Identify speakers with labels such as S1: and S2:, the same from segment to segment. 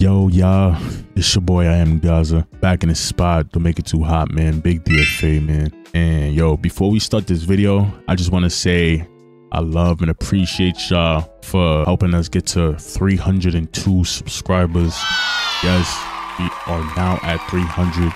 S1: Yo, y'all, it's your boy, I am Gaza, back in the spot. Don't make it too hot, man. Big DFA, man. And yo, before we start this video, I just want to say I love and appreciate y'all for helping us get to 302 subscribers. Yes, we are now at 300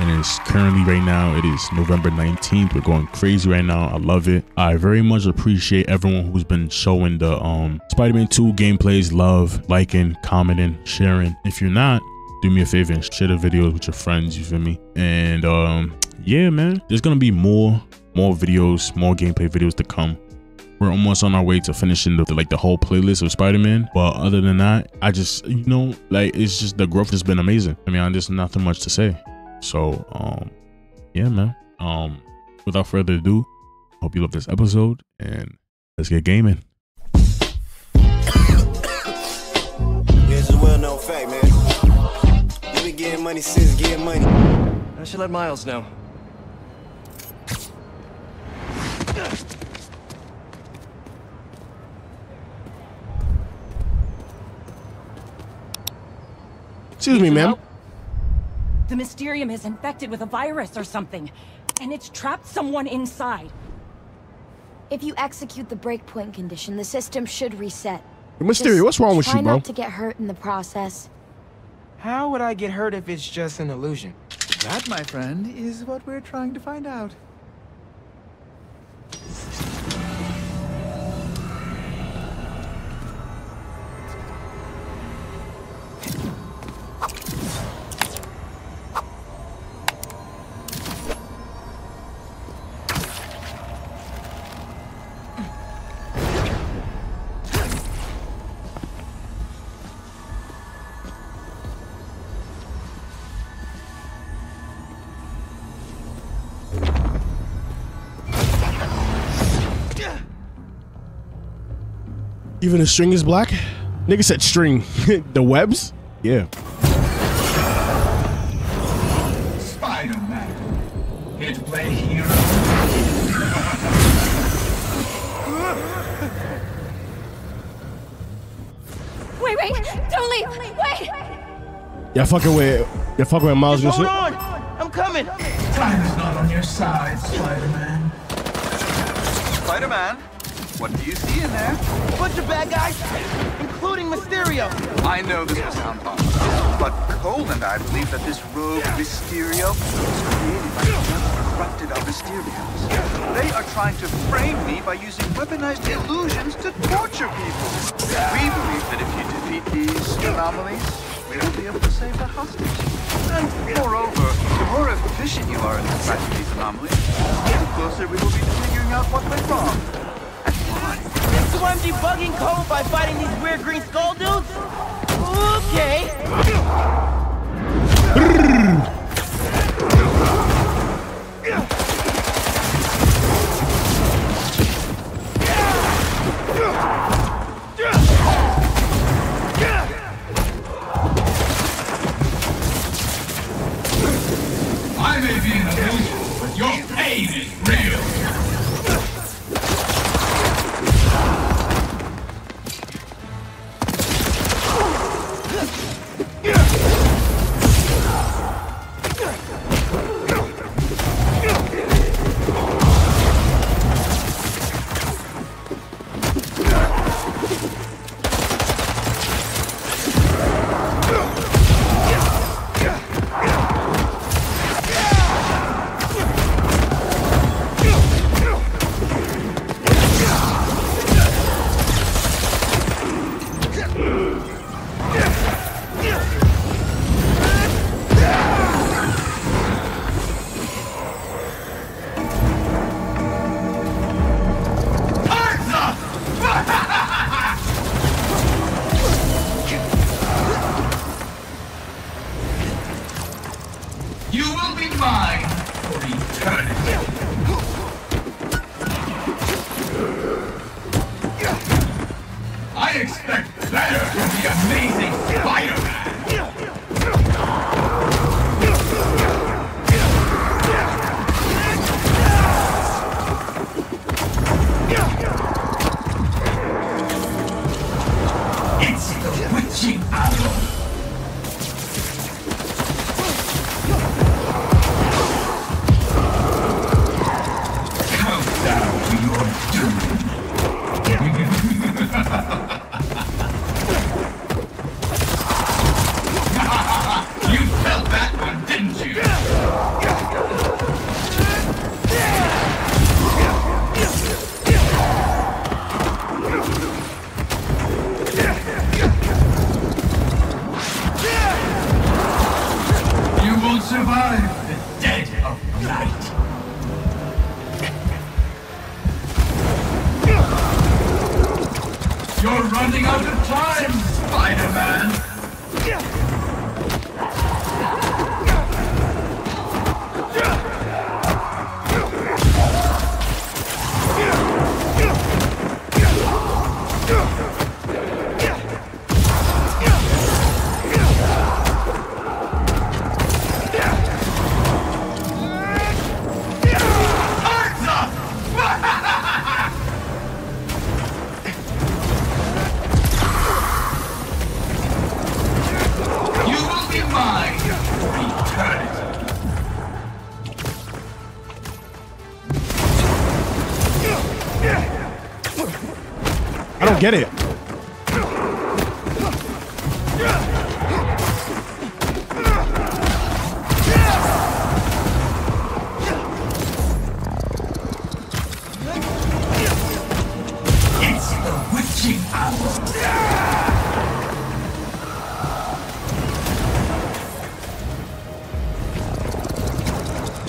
S1: and it's currently right now it is november 19th we're going crazy right now. I love it. I very much appreciate everyone who's been showing the um spider-man 2 gameplays love liking commenting sharing. If you're not do me a favor and share the videos with your friends you feel me? And um yeah man there's gonna be more more videos more gameplay videos to come. We're almost on our way to finishing the, like the whole playlist of spider-man. But other than that i just you know like it's just the growth has been amazing. I mean there's nothing much to say so, um, yeah, man. Um, without further ado, hope you love this episode and let's get gaming.
S2: It's a well-known fact, man. You've been getting money since getting money.
S3: I should let Miles know.
S4: Excuse me, ma'am.
S5: The Mysterium is infected with a virus or something, and it's trapped someone inside.
S6: If you execute the breakpoint condition, the system should reset.
S4: Mysterio,
S6: Just
S4: what's wrong with
S6: try
S4: you, bro?
S6: Try not to get hurt in the process.
S3: How would I get hurt if it's just an illusion?
S7: That, my friend, is what we're trying to find out.
S4: Even the string is black? Nigga said string. the webs? Yeah.
S8: Spider-Man. Here play hero.
S5: Wait, wait! Don't leave! Wait!
S4: Y'all fucking with y'all fucking with Miles and
S3: Hold
S4: shit?
S3: on! I'm coming!
S8: Time is not on your side, Spider-Man.
S9: Spider-Man, what do you see in there?
S3: A bunch of bad guys, including Mysterio.
S9: I know this will sound odd, but Cole and I believe that this rogue Mysterio was created by the corrupted of Mysterios. They are trying to frame me by using weaponized illusions to torture people. We believe that if you defeat these anomalies, we will be able to save the hostage. And moreover, the more efficient you are in fighting these anomalies, the closer we will be to figuring out what went wrong.
S3: I'm debugging code by fighting these weird green skull dudes? Okay.
S1: Get it.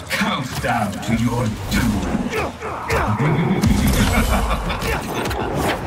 S8: Countdown to your doom.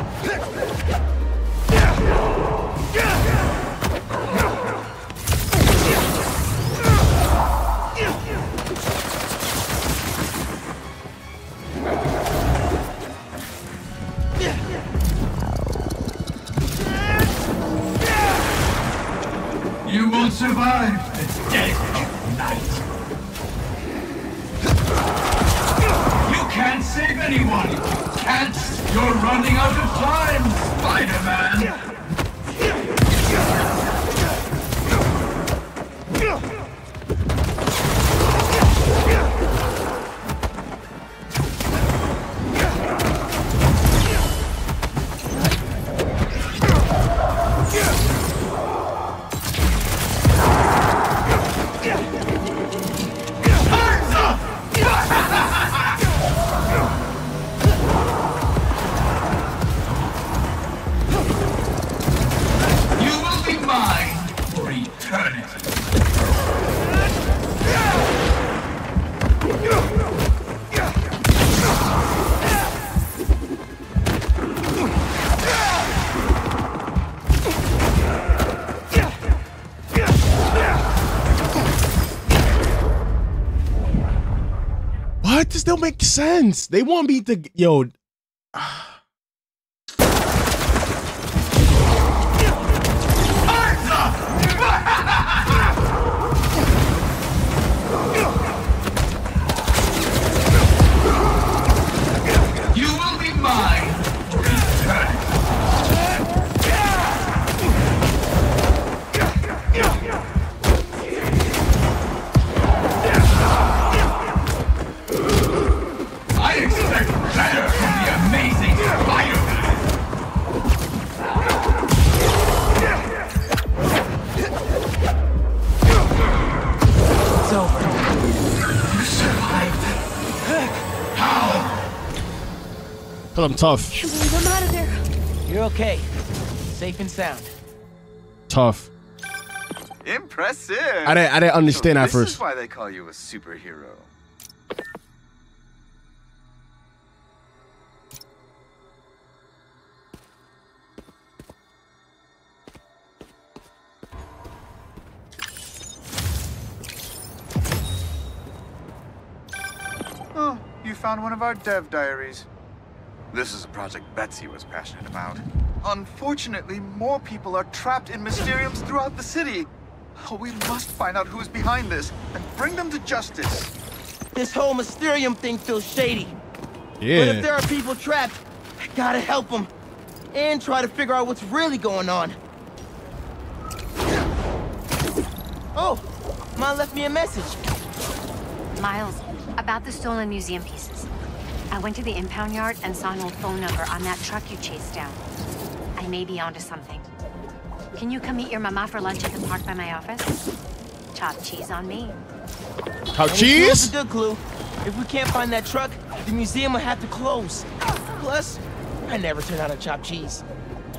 S1: What? This don't make sense. They want me to yo. I'm tough.
S6: I'm out of there.
S3: You're okay. Safe and sound.
S1: Tough.
S9: Impressive.
S1: I didn't. I didn't understand
S9: so
S1: at
S9: this
S1: first.
S9: is why they call you a superhero. Oh, you found one of our dev diaries. This is a project Betsy was passionate about. Unfortunately, more people are trapped in Mysteriums throughout the city. Oh, we must find out who's behind this and bring them to justice.
S3: This whole Mysterium thing feels shady. Yeah. But if there are people trapped, I gotta help them. And try to figure out what's really going on. Oh, Mom left me a message.
S10: Miles, about the stolen museum pieces. I went to the impound yard and saw an old phone number on that truck you chased down. I may be onto something. Can you come meet your mama for lunch at the park by my office? Chop cheese on me.
S3: Chop
S1: cheese?
S3: That's a good clue. If we can't find that truck, the museum will have to close. Plus, I never turn out a chopped cheese.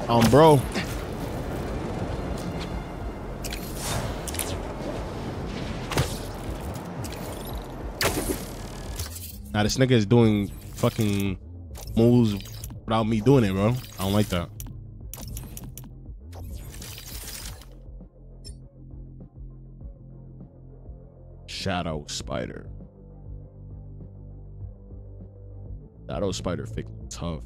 S1: Um, bro. Now this nigga is doing fucking moves without me doing it, bro. I don't like that. Shadow Spider. Shadow Spider fake tough.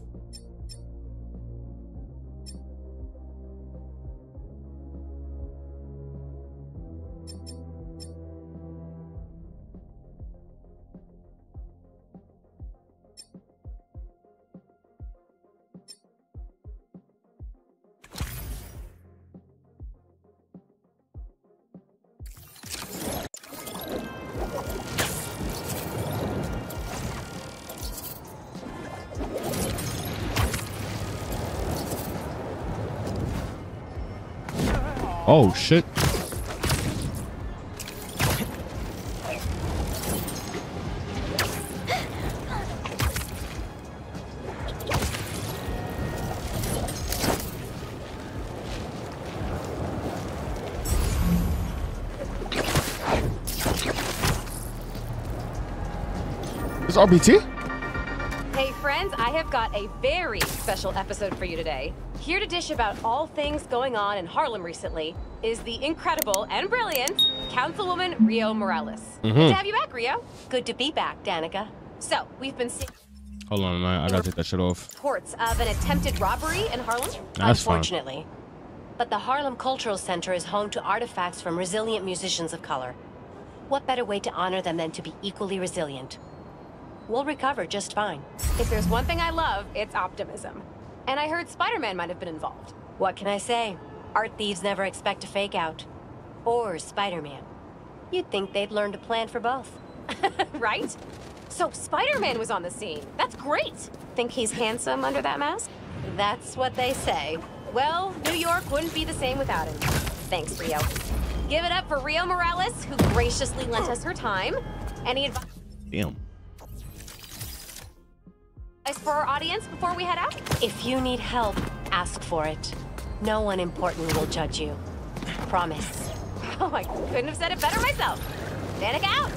S1: Oh shit. It's RBT?
S5: Hey friends, I have got a very special episode for you today. Here to dish about all things going on in Harlem recently is the incredible and brilliant Councilwoman Rio Morales. Good
S1: Mhm.
S5: to have you back, Rio. Good to be back, Danika. So, we've been seeing
S1: Hold on, I, I gotta take that shit off.
S5: reports of an attempted robbery in Harlem.
S1: That's fine.
S11: Unfortunately. But the Harlem Cultural Center is home to artifacts from resilient musicians of color. What better way to honor them than to be equally resilient? We'll recover just fine.
S5: If there's one thing I love, it's optimism. And I heard Spider-Man might have been involved.
S11: What can I say? Art thieves never expect a fake out. Or Spider-Man. You'd think they'd learn to plan for both.
S5: right? So Spider-Man was on the scene. That's great. Think he's handsome under that mask?
S11: That's what they say.
S5: Well, New York wouldn't be the same without him. Thanks, Rio. Give it up for Rio Morales, who graciously lent us her time. Any advice
S1: Damn.
S5: For our audience before we head out?
S11: If you need help, ask for it. No one important will judge you. Promise.
S5: Oh, I couldn't have said it better myself. Danika out.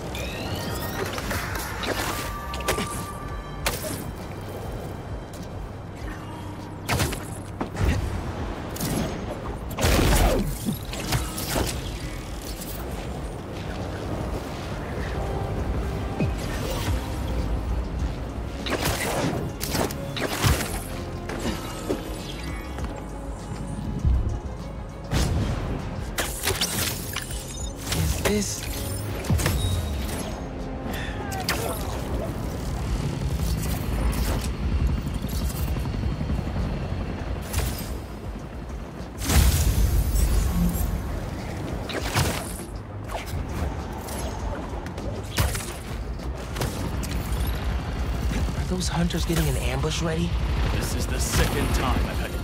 S3: Those hunters getting an ambush ready?
S12: This is the second time I've had to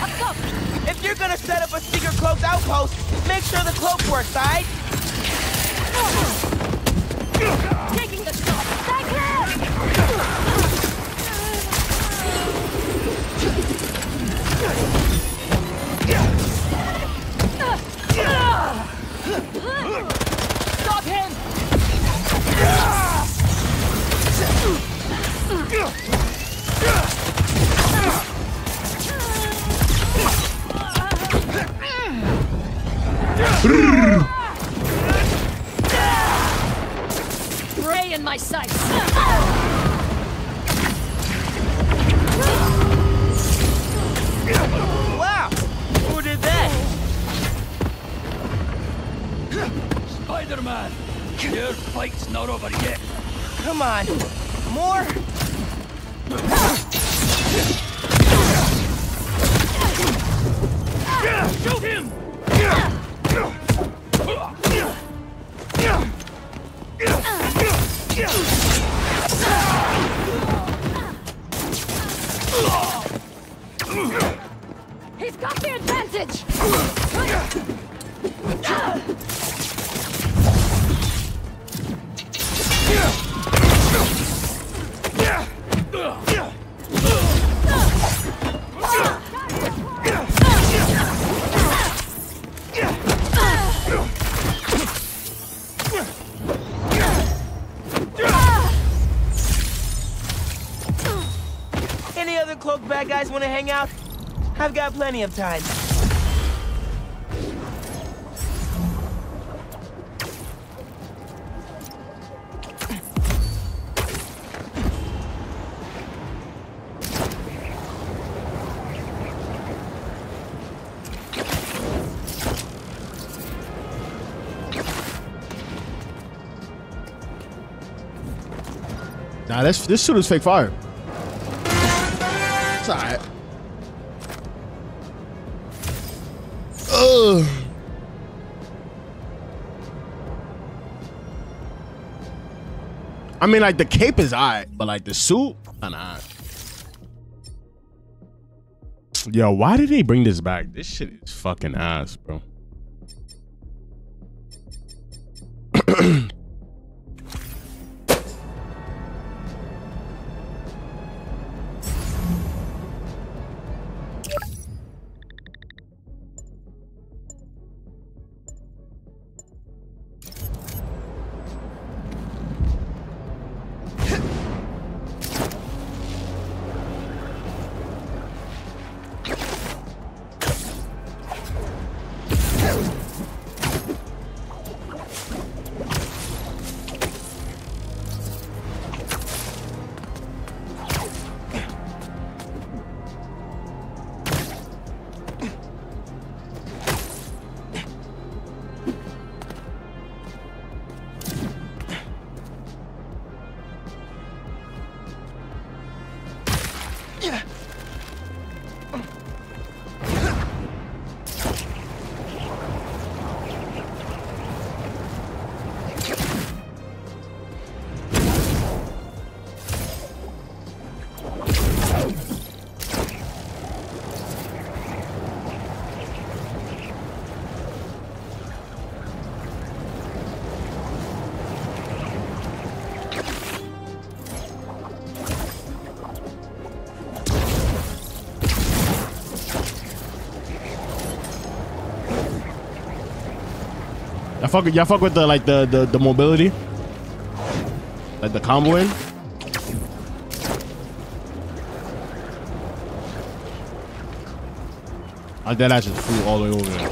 S3: Let's go! If you're gonna set up a secret cloaked outpost, make sure the cloak works, alright? I've got plenty of time.
S1: Nah, this this shooter's fake fire. I mean, like the cape is alright, but like the suit, nah. nah. Yo, why did they bring this back? This shit is fucking ass, bro. Y'all fuck y'all fuck with the like the the, the mobility, like the comboing. I dead ass just flew all the way over there.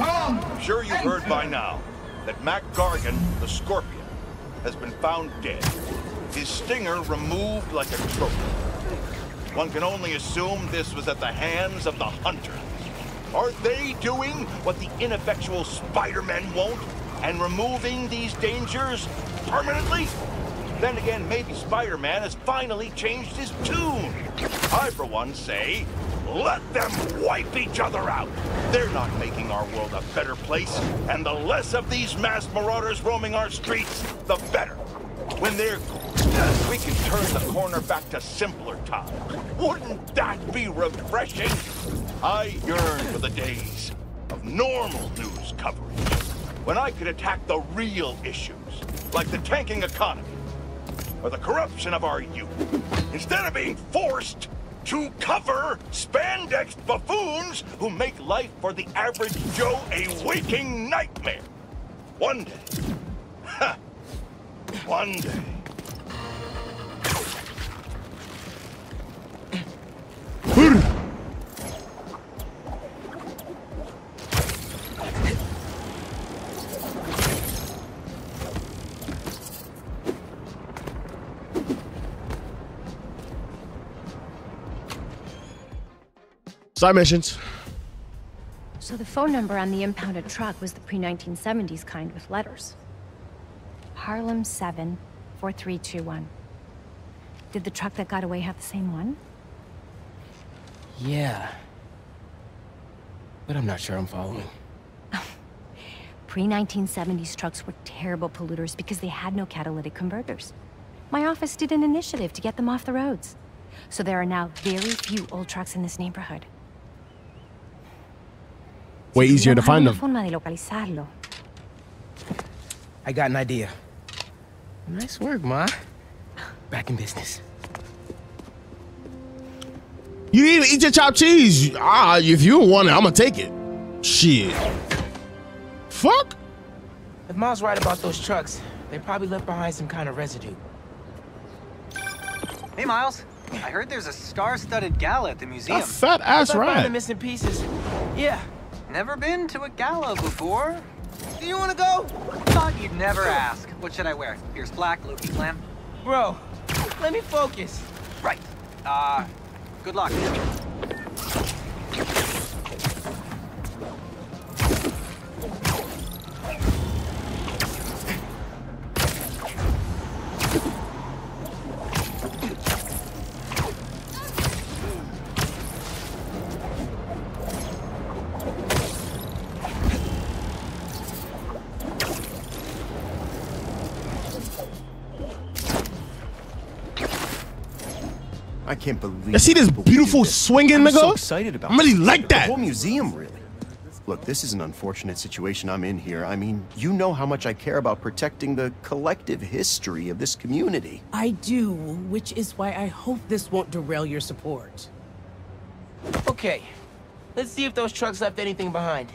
S13: I'm sure you've heard by now that Mac Gargan, the Scorpion, has been found dead. His stinger removed like a trophy. One can only assume this was at the hands of the Hunters. Are they doing what the ineffectual Spider-Men won't and removing these dangers permanently? Then again, maybe Spider-Man has finally changed his tune. I, for one, say, let them wipe each other out. They're not making our world a better place, and the less of these mass marauders roaming our streets, the better. When they're we can turn the corner back to simpler times. Wouldn't that be refreshing? I yearn for the days of normal news coverage, when I could attack the real issues, like the tanking economy, or the corruption of our youth, instead of being forced to cover spandex buffoons who make life for the average Joe a waking nightmare. One day, one day,
S1: Side missions.
S10: So the phone number on the impounded truck was the pre-1970s kind with letters. Harlem 7 4321. Did the truck that got away have the same one?
S14: Yeah. But I'm not sure I'm following.
S10: Pre-1970s trucks were terrible polluters because they had no catalytic converters. My office did an initiative to get them off the roads. So there are now very few old trucks in this neighborhood.
S1: Way easier to find them.
S10: Forma de localizarlo.
S14: I got an idea. Nice work, Ma. Back in business.
S1: You need to eat your chopped cheese. Ah, if you don't want it, I'm gonna take it. Shit. Fuck.
S3: If Ma's right about those trucks, they probably left behind some kind of residue.
S15: Hey, Miles. I heard there's a star-studded gala at the museum.
S1: A fat ass
S3: If
S1: ride.
S3: the missing pieces. Yeah.
S15: Never been to a gala before.
S3: Do you want to go?
S15: Thought you'd never ask. What should I wear? Here's black, Loki glam?
S3: Bro, let me focus.
S15: Right. Uh, good luck.
S16: Can't believe.
S1: You see this
S16: people would do
S1: beautiful
S16: this.
S1: swinging,
S16: I'm so excited about.
S1: I really
S16: this.
S1: like that.
S16: The whole museum, really. Look, this is an unfortunate situation I'm in here. I mean, you know how much I care about protecting the collective history of this community.
S17: I do, which is why I hope this won't derail your support.
S3: Okay. Let's see if those trucks left anything behind.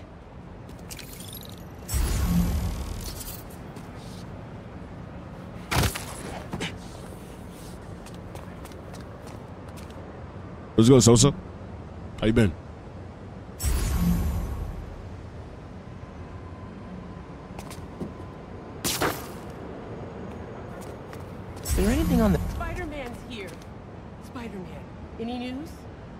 S1: Let's go, Sosa. How you been?
S3: Is there anything on the...
S17: Spider-Man's here. Spider-Man, any news?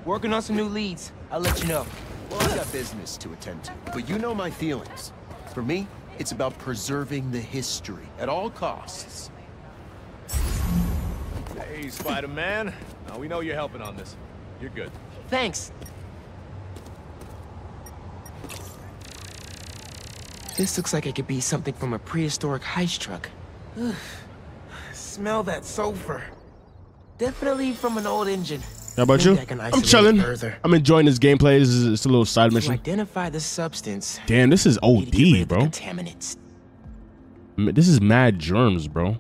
S3: Working on some new leads. I'll let you know.
S16: Well, I got business to attend to, but you know my feelings. For me, it's about preserving the history at all costs.
S18: Hey, Spider-Man. Now, we know you're helping on this. You're good.
S3: Thanks. This looks like it could be something from a prehistoric heist truck. Ugh. Smell that sulfur. Definitely from an old engine.
S1: How about
S3: Maybe
S1: you?
S3: I can
S1: I'm chilling.
S3: Further.
S1: I'm enjoying this gameplay. This is it's a little side
S3: To
S1: mission.
S3: identify the substance.
S1: Damn, this is OD, bro.
S3: Contaminants.
S1: This is mad germs, bro.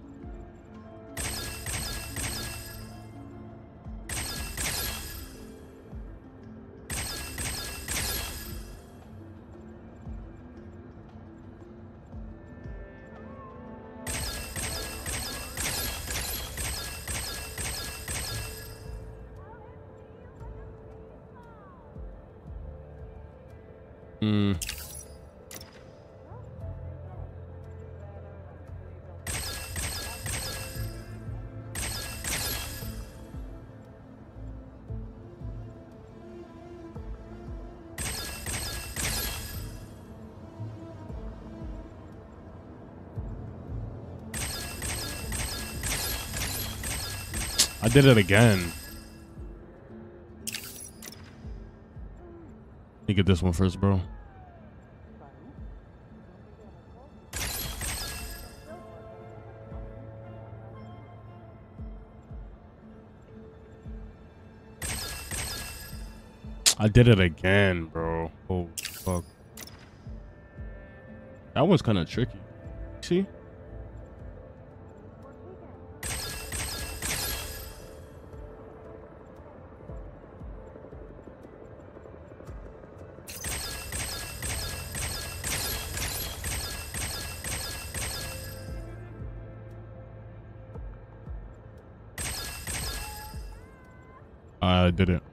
S1: Hmm. I did it again. Get this one first, bro. I did it again, bro. Oh fuck. That one's kind of tricky. See? Did it.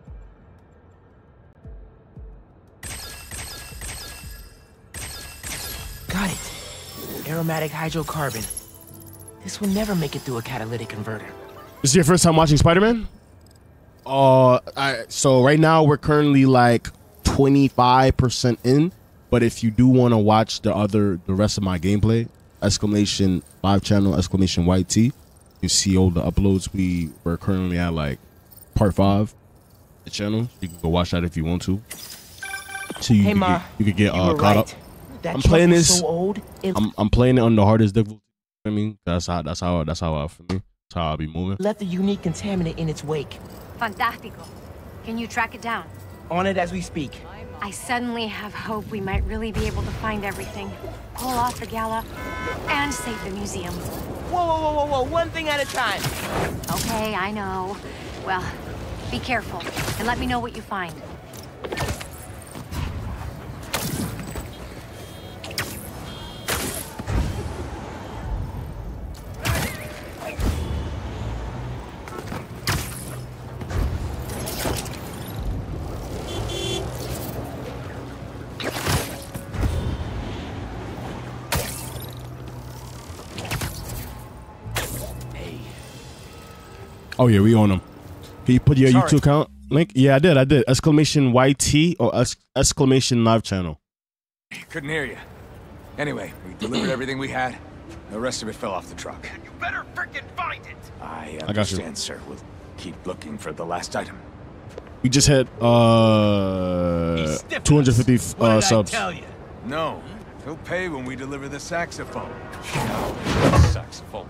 S3: Got it. Aromatic hydrocarbon. This will never make it through a catalytic converter.
S1: This is your first time watching Spider-Man? Uh, I, so right now we're currently like 25% in, but if you do want to watch the other, the rest of my gameplay, exclamation live channel, exclamation YT, you see all the uploads. We we're currently at like part five, the channel. You can go watch that if you want to. So you,
S3: Hey,
S1: can
S3: Ma,
S1: get, you can get
S3: you
S1: uh, caught
S3: right.
S1: up.
S3: That
S1: I'm playing this.
S3: so old,
S1: I'm I'm playing it on the hardest difficulty. I mean, that's how that's how that's how I for me. That's how I'll be moving.
S3: left a unique contaminant in its wake.
S10: Fantastico. Can you track it down?
S3: On it as we speak.
S10: I suddenly have hope we might really be able to find everything. Pull off the gala and save the museum.
S3: Whoa, whoa, whoa, whoa, whoa, one thing at a time.
S10: Okay, I know. Well, be careful, and let me know what you find.
S1: Oh yeah, we own them. Can you put your
S14: Sorry.
S1: YouTube account link? Yeah, I did. I did. Exclamation YT or exclamation live channel.
S19: Couldn't hear you. Anyway, we delivered everything we had. The rest of it fell off the truck.
S14: You better frickin' find it!
S19: I
S1: I got you.
S19: understand, sir. We'll keep looking for the last item.
S1: We just hit uh 250 uh, subs.
S19: you? No. He'll pay when we deliver the saxophone.
S14: Saxophone.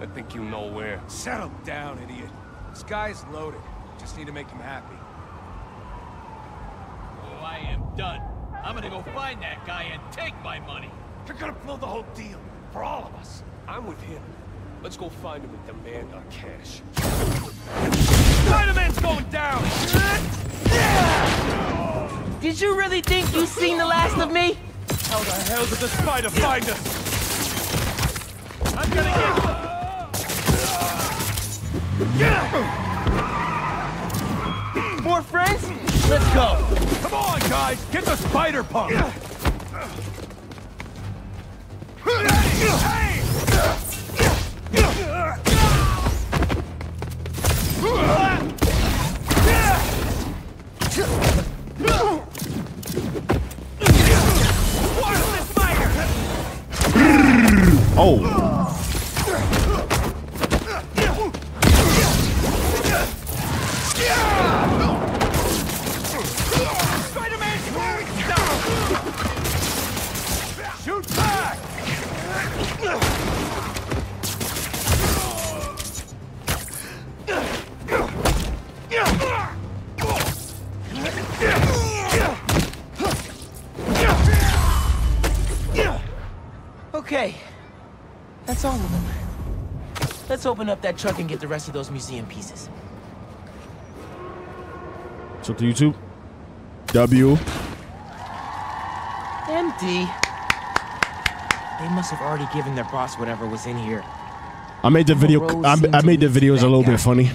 S14: I think you know where.
S19: Settle down, idiot. This guy's loaded. Just need to make him happy.
S20: Oh, I am done. I'm gonna go find that guy and take my money.
S14: You're gonna blow the whole deal. For all of us. I'm with him. Let's go find him and demand our cash.
S20: Spider-Man's going down!
S3: Did you really think you seen the last of me?
S14: How the hell did the spider find us?
S20: I'm gonna
S3: More friends? Let's go.
S14: Come on, guys! Get the spider punk!
S1: Oh.
S14: Shoot back!
S3: Okay. That's all of them. Let's open up that truck and get the rest of those museum pieces.
S1: So to YouTube. W.
S3: Empty. They must have already given their boss whatever was in here.
S1: I made the video. I, I made the videos a little
S3: guy.
S1: bit funny.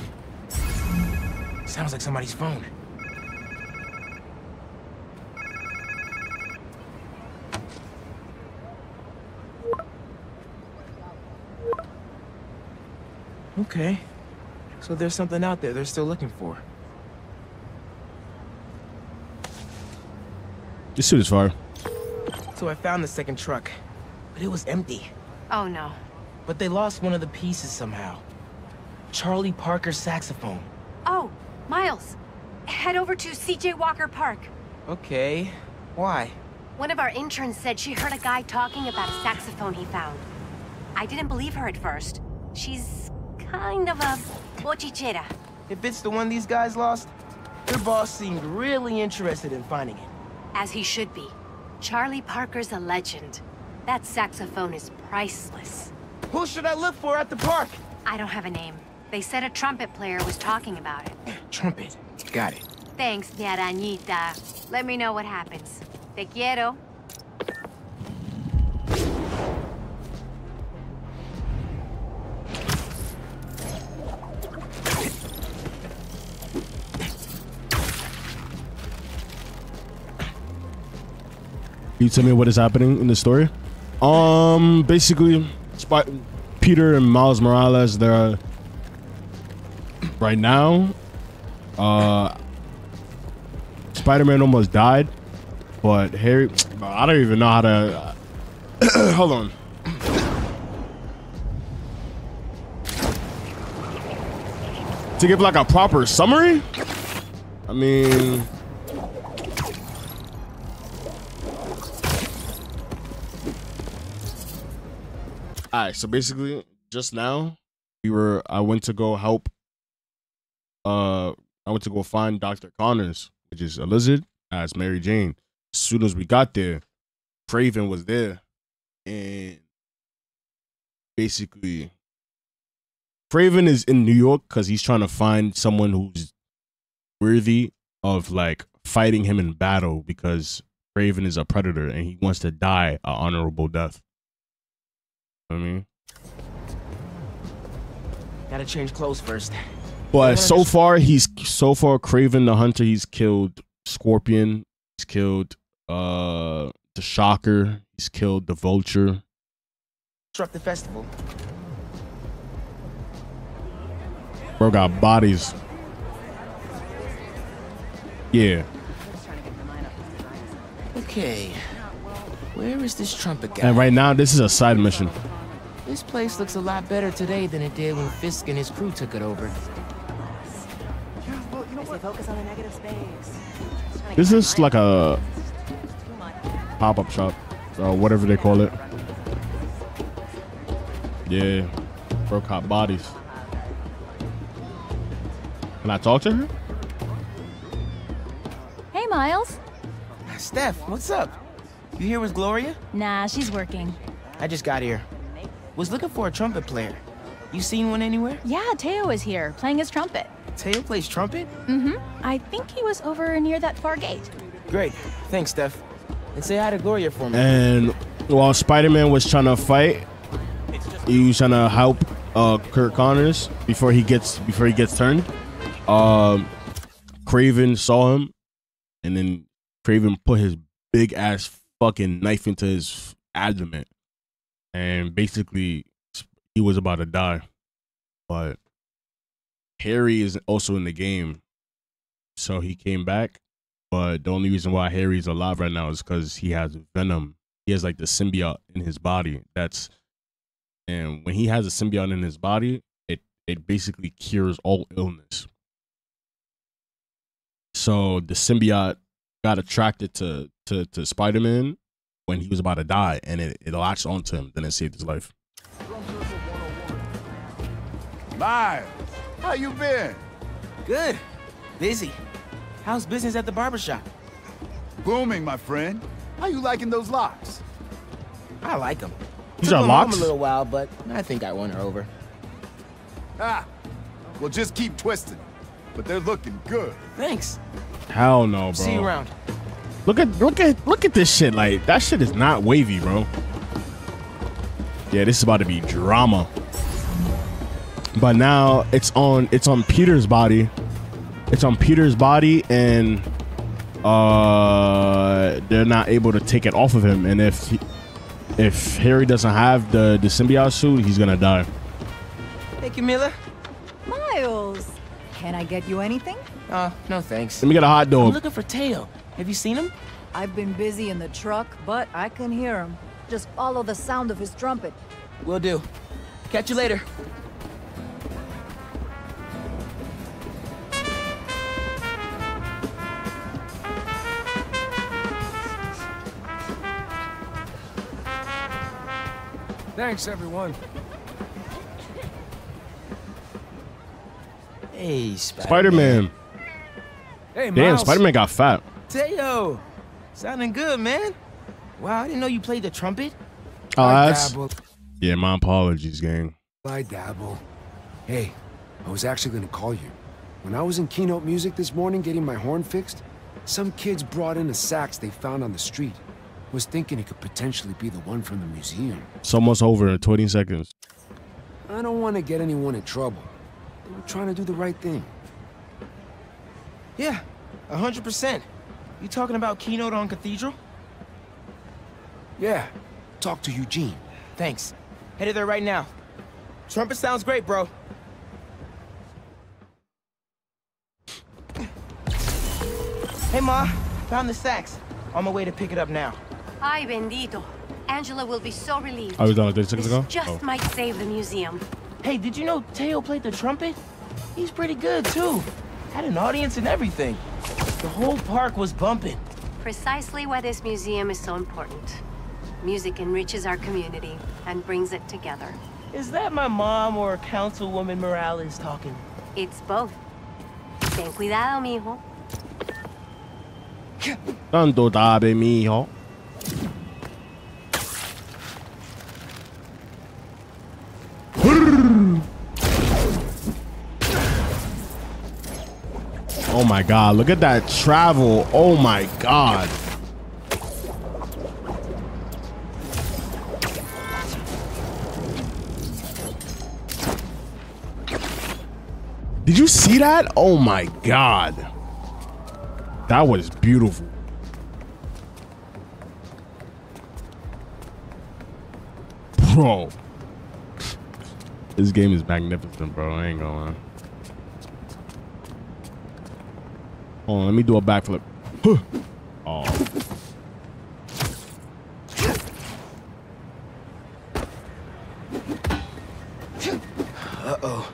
S3: Sounds like somebody's phone. Okay. So there's something out there they're still looking for.
S1: This suit is fire.
S3: So I found the second truck, but it was empty.
S10: Oh no.
S3: But they lost one of the pieces somehow. Charlie Parker's saxophone.
S10: Oh, Miles. Head over to CJ Walker Park.
S3: Okay. Why?
S10: One of our interns said she heard a guy talking about a saxophone he found. I didn't believe her at first. She's kind of a bochinchera.
S3: If it's the one these guys lost, their boss seemed really interested in finding it.
S10: As he should be. Charlie Parker's a legend. That saxophone is priceless.
S3: Who should I look for at the park?
S10: I don't have a name. They said a trumpet player was talking about it.
S3: Trumpet. Got it.
S10: Thanks, mi arañita. Let me know what happens. Te quiero.
S1: You tell me what is happening in the story? Um, basically, Sp- Peter and Miles Morales. They're right now. Uh, Spider-Man almost died, but Harry. I don't even know how to. hold on. To give like a proper summary. I mean. All right, so basically, just now we were. I went to go help. Uh, I went to go find Doctor Connors, which is a lizard, as Mary Jane. As soon as we got there, Kraven was there, and basically, Kraven is in New York because he's trying to find someone who's worthy of like fighting him in battle because Kraven is a predator and he wants to die an honorable death. I mean,
S3: Gotta change clothes first.
S1: but so far he's so far Kraven the Hunter. He's killed Scorpion. He's killed uh the Shocker. He's killed the Vulture.
S3: Disrupt the festival.
S1: Bro got bodies. Yeah.
S3: Okay. Where is this trumpet guy?
S1: And right now, this is a side mission.
S3: This place looks a lot better today than it did when Fisk and his crew took it over.
S21: focus on the negative space.
S1: This is like a pop-up shop, or whatever they call it. Yeah, bro caught bodies. Can I talk to her?
S22: Hey, Miles.
S3: Steph, what's up? You here with Gloria?
S22: Nah, she's working.
S3: I just got here. Was looking for a trumpet player. You seen one anywhere?
S22: Yeah, Teo is here, playing his trumpet.
S3: Teo plays trumpet?
S22: Mm-hmm. I think he was over near that far gate.
S3: Great. Thanks, Steph. And say hi to Gloria for me.
S1: And while Spider-Man was trying to fight, he was trying to help uh, Curt Connors before he gets before he gets turned. Um, Kraven saw him, and then Kraven put his big ass fucking knife into his abdomen, and basically he was about to die. But Harry is also in the game, so he came back. But the only reason why Harry's alive right now is because he has venom. He has like the symbiote in his body. That's and when he has a symbiote in his body, it it basically cures all illness. So the symbiote got attracted to to, to Spider Man when he was about to die, and it, it latched onto him. Then it saved his life.
S19: Miles, how you been?
S3: Good. Busy. How's business at the barbershop?
S19: Booming, my friend. How you liking those locks?
S3: I like them.
S1: These
S3: Took
S1: are
S3: them home
S1: locks?
S3: a little while, but I think I won her over.
S19: Ah, well, just keep twisting. But they're looking good.
S3: Thanks.
S1: Hell no, bro.
S3: See you around.
S1: Look at look at look at this shit. Like that shit is not wavy, bro. Yeah, this is about to be drama. But now it's on it's on Peter's body. It's on Peter's body and uh they're not able to take it off of him and if he, if Harry doesn't have the the symbiote suit, he's going to die.
S3: Thank you, Miller.
S23: Miles, can I get you anything?
S3: Uh, no thanks.
S1: Let me get a hot dog.
S3: I'm looking for Teo. Have you seen him?
S23: I've been busy in the truck, but I can hear him. Just follow the sound of his trumpet.
S3: Will do. Catch you later.
S14: Thanks, everyone.
S3: Hey, Spider-Man.
S1: Spider-Man.
S3: Hey,
S1: Damn,
S3: Miles.
S1: Spider-Man got fat.
S3: Teo. Sounding good, man. Wow, I didn't know you played the trumpet.
S1: Oh,
S14: I
S1: that's
S14: dabble.
S1: Yeah, my apologies, gang.
S14: I dabble. Hey, I was actually gonna call you. When I was in Keynote Music this morning getting my horn fixed, some kids brought in a sax they found on the street. Was thinking it could potentially be the one from the museum.
S1: It's almost over in 20 seconds.
S14: I don't want to get anyone in trouble. They were trying to do the right thing.
S3: Yeah, a hundred percent. You talking about keynote on Cathedral?
S14: Yeah, talk to Eugene.
S3: Thanks. Headed there right now. Trumpet sounds great, bro. Hey, Ma. Found the sax. On my way to pick it up now.
S10: Ay, bendito. Angela will be so relieved.
S1: I was done like 30 seconds
S10: This
S1: ago?
S10: just
S1: Oh.
S10: might save the museum.
S3: Hey, did you know Teo played the trumpet? He's pretty good, too. Had an audience and everything. The whole park was bumping.
S10: Precisely why this museum is so important. Music enriches our community and brings it together.
S3: Is that my mom or Councilwoman Morales talking?
S10: It's both. Ten cuidado, mijo.
S1: Tanto tabe, mijo. Oh my god, look at that travel. Oh my god. Did you see that? Oh my god. That was beautiful. Bro. This game is magnificent, bro. I ain't gonna lie. Hold on, let me do a backflip. oh.
S3: Uh-oh.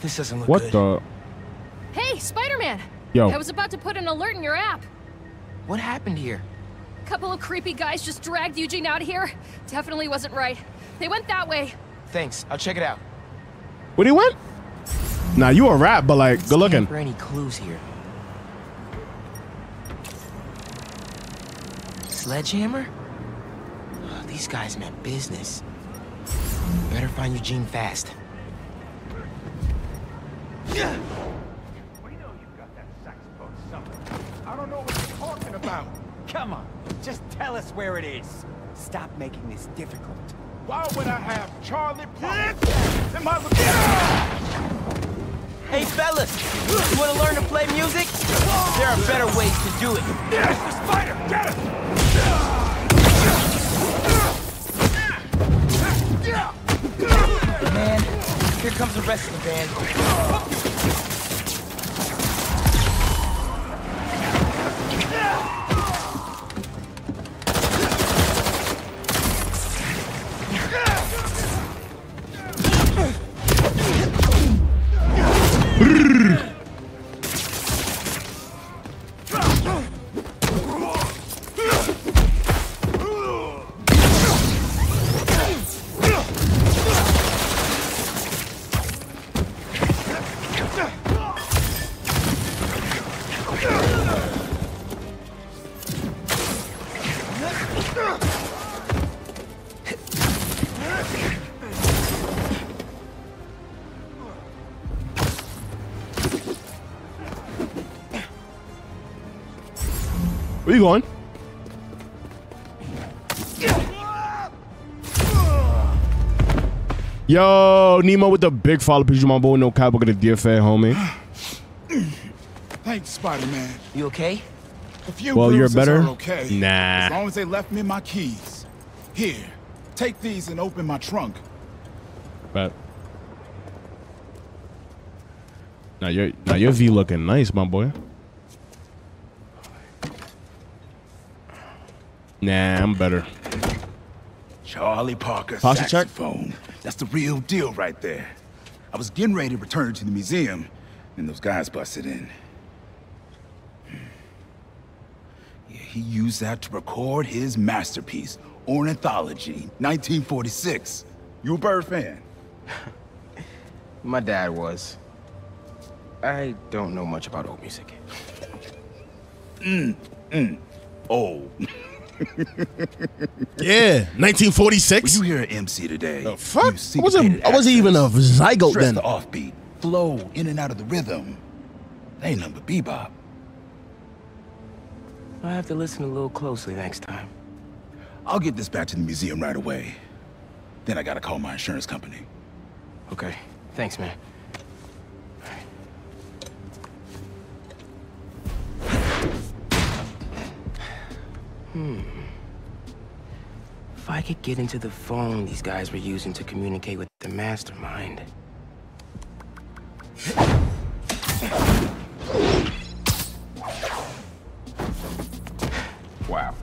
S3: This doesn't look
S1: What
S3: good.
S1: the?
S24: Hey, Spider-Man!
S1: Yo.
S24: I was about to put an alert in your app.
S3: What happened here?
S24: A Couple of creepy guys just dragged Eugene out of here. Definitely wasn't right. They went that way.
S3: Thanks. I'll check it out.
S1: Where he went? Nah, you a rap, but like, good looking.
S3: For any clues here. Sledgehammer? Oh, these guys meant business. Better find Eugene fast.
S25: I don't know what you're talking about.
S12: Come on, just tell us where it is. Stop making this difficult.
S25: Why would I have Charlie Parker in my
S3: Hey, fellas! You wanna learn to play music? There are better ways to do it.
S25: There's the spider! Get it!
S3: Man, here comes the rest of the band.
S1: Going? Yo, Nemo with the big follow picture, my boy. No cap, look at the dear fair, homie.
S25: Thanks, Spider-Man.
S3: You okay?
S25: A few
S1: Well, you're better?
S25: okay.
S1: Nah.
S25: As long as they left me my keys. Here, take these and open my trunk.
S1: But. Now your now your V looking nice, my boy. Nah, I'm better.
S25: Charlie Parker
S1: Posture check?
S25: saxophone. That's the real deal right there. I was getting ready to return it to the museum, and those guys busted in. Yeah, he used that to record his masterpiece, Ornithology, 1946. You a Bird fan?
S3: My dad was. I don't know much about old music.
S25: Mm, mm. Oh.
S1: Yeah, 1946.
S25: When you hear an MC today,
S1: The fuck? I wasn't- I wasn't even a zygote then.
S25: the offbeat, flow in and out of the rhythm. They ain't nothing but bebop.
S3: I'll have to listen a little closely next time.
S25: I'll get this back to the museum right away. Then I gotta call my insurance company.
S3: Okay. Thanks, man. Hmm. If I could get into the phone these guys were using to communicate with the mastermind. Wow.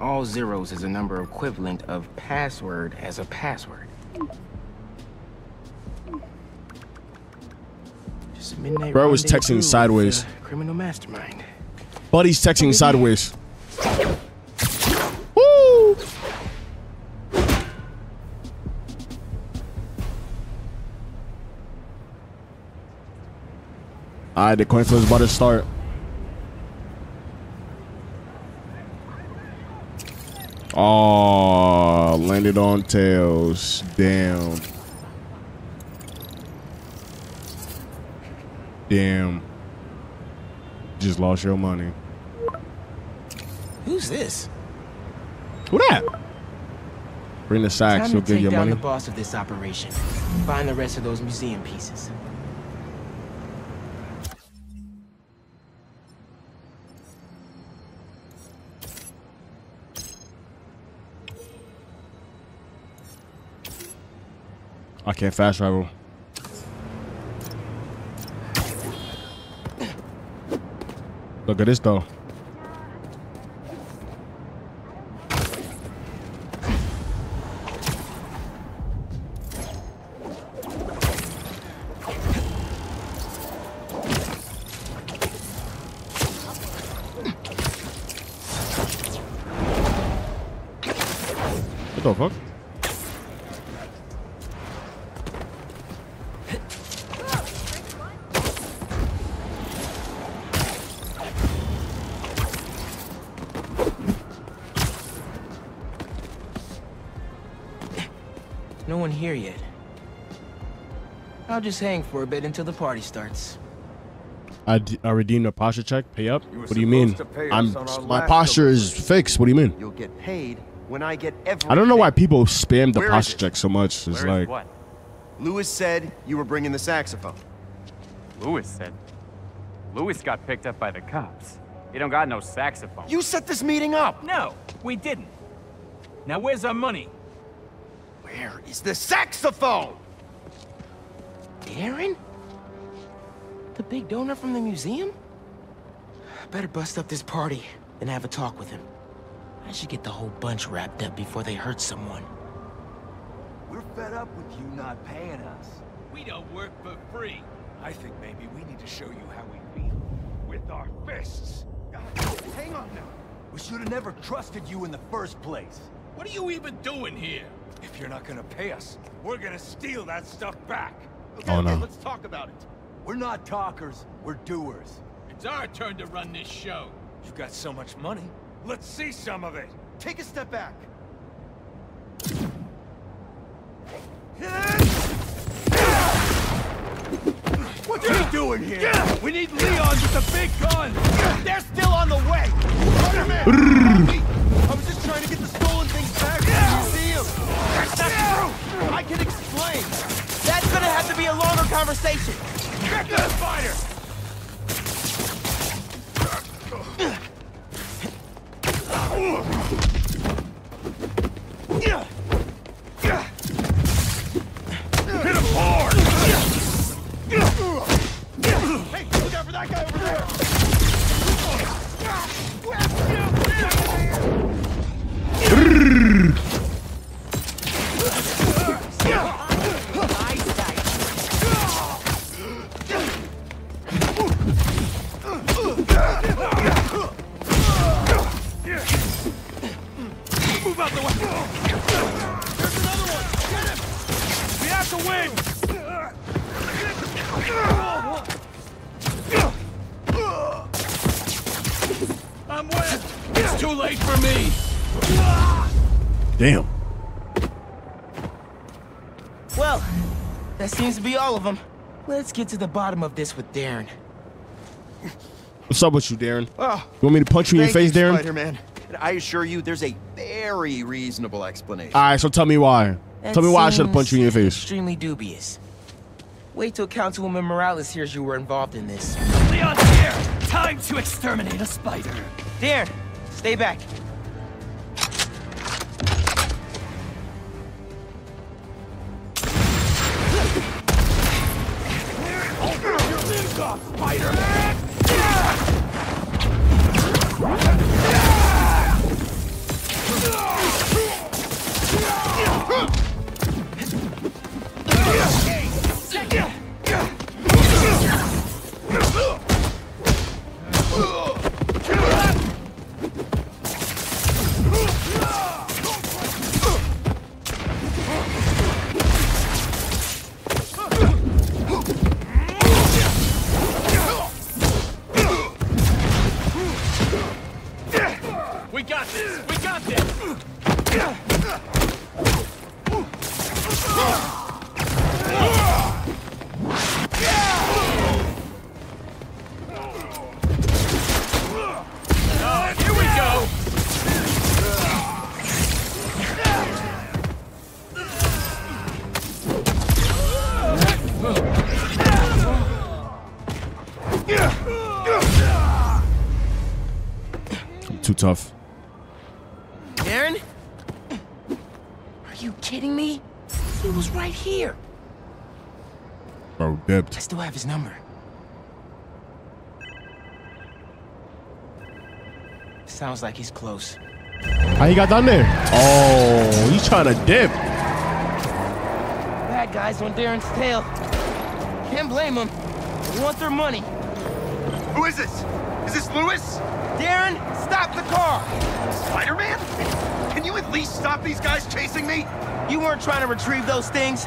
S3: All zeros is a number equivalent of password as a password. Just a midnight
S1: Bro was texting sideways.
S3: Criminal mastermind.
S1: Buddy's texting sideways. Woo! All right, the coin flip is about to start. Oh, landed on tails. Damn. Damn. Just lost your money.
S3: Who's this?
S1: Who that? Bring the sacks,
S3: Time to
S1: give
S3: take
S1: you
S3: down
S1: money.
S3: the boss of this operation. Find the rest of those museum pieces.
S1: I can't fast travel. Look at this though. What the fuck?
S3: No one here yet. I'll just hang for a bit until the party starts.
S1: I, d- I redeemed a posture check. Pay up. What do you mean?
S16: supposed to pay us
S1: I'm my posture is fixed. What do you mean?
S16: You'll get paid when I get everything.
S1: I don't know why people spam the
S16: Where is
S1: posture check so much. It's like
S16: what? Lewis said you were bringing the saxophone.
S26: Lewis said. Lewis got picked up by the cops. He don't got no saxophone.
S16: You set this meeting up.
S20: No, we didn't. Now where's our money?
S16: Where is the saxophone?
S3: Darren? The big donor from the museum? Better bust up this party and have a talk with him. I should get the whole bunch wrapped up before they hurt someone.
S12: We're fed up with you not paying us.
S20: We don't work for free.
S12: I think maybe we need to show you how we feel. With our fists. Hang on now. We should have never trusted you in the first place.
S20: What are you even doing here?
S12: If you're not gonna pay us, we're gonna steal that stuff back.
S1: Oh, no.
S12: let's talk about it. We're not talkers, we're doers.
S20: It's our turn to run this show.
S12: You've got so much money. Let's see some of it. Take a step back. What are you doing here? We need Leon with the big gun. They're still on the way. Spider-Man! I was just trying to get the stolen things back from the museum. That's not true. I can explain.
S3: That's gonna have to be a longer conversation.
S12: Get the spider! Hey, look out for that guy over there! Win!
S20: I'm wet. It's too late for me.
S1: damn.
S3: Well, that seems to be all of them. Let's get to the bottom of this with Darren.
S1: What's up with you, Darren?
S16: Oh,
S1: you want me to punch you in your
S16: Thank
S1: face, Darren?
S16: Spider-Man. I assure you, there's a very reasonable explanation.
S1: All right, so tell me why.
S3: That
S1: tell me why I should have punched you in your face.
S3: Extremely dubious. Wait till Councilwoman Morales hears you were involved in this.
S20: Leon's here. Time to exterminate a spider.
S3: Darren, stay back.
S12: Spider-Man!
S1: Bro.
S3: I still have his number. Sounds like he's close.
S1: How he got down there? Oh, he's trying to dip.
S3: Bad guys on Darren's tail. Can't blame them. They want their money.
S12: Who is this? Is this Lewis?
S3: Darren, stop the car!
S12: Spider-Man? Can you at least stop these guys chasing me?
S3: You weren't trying to retrieve those things.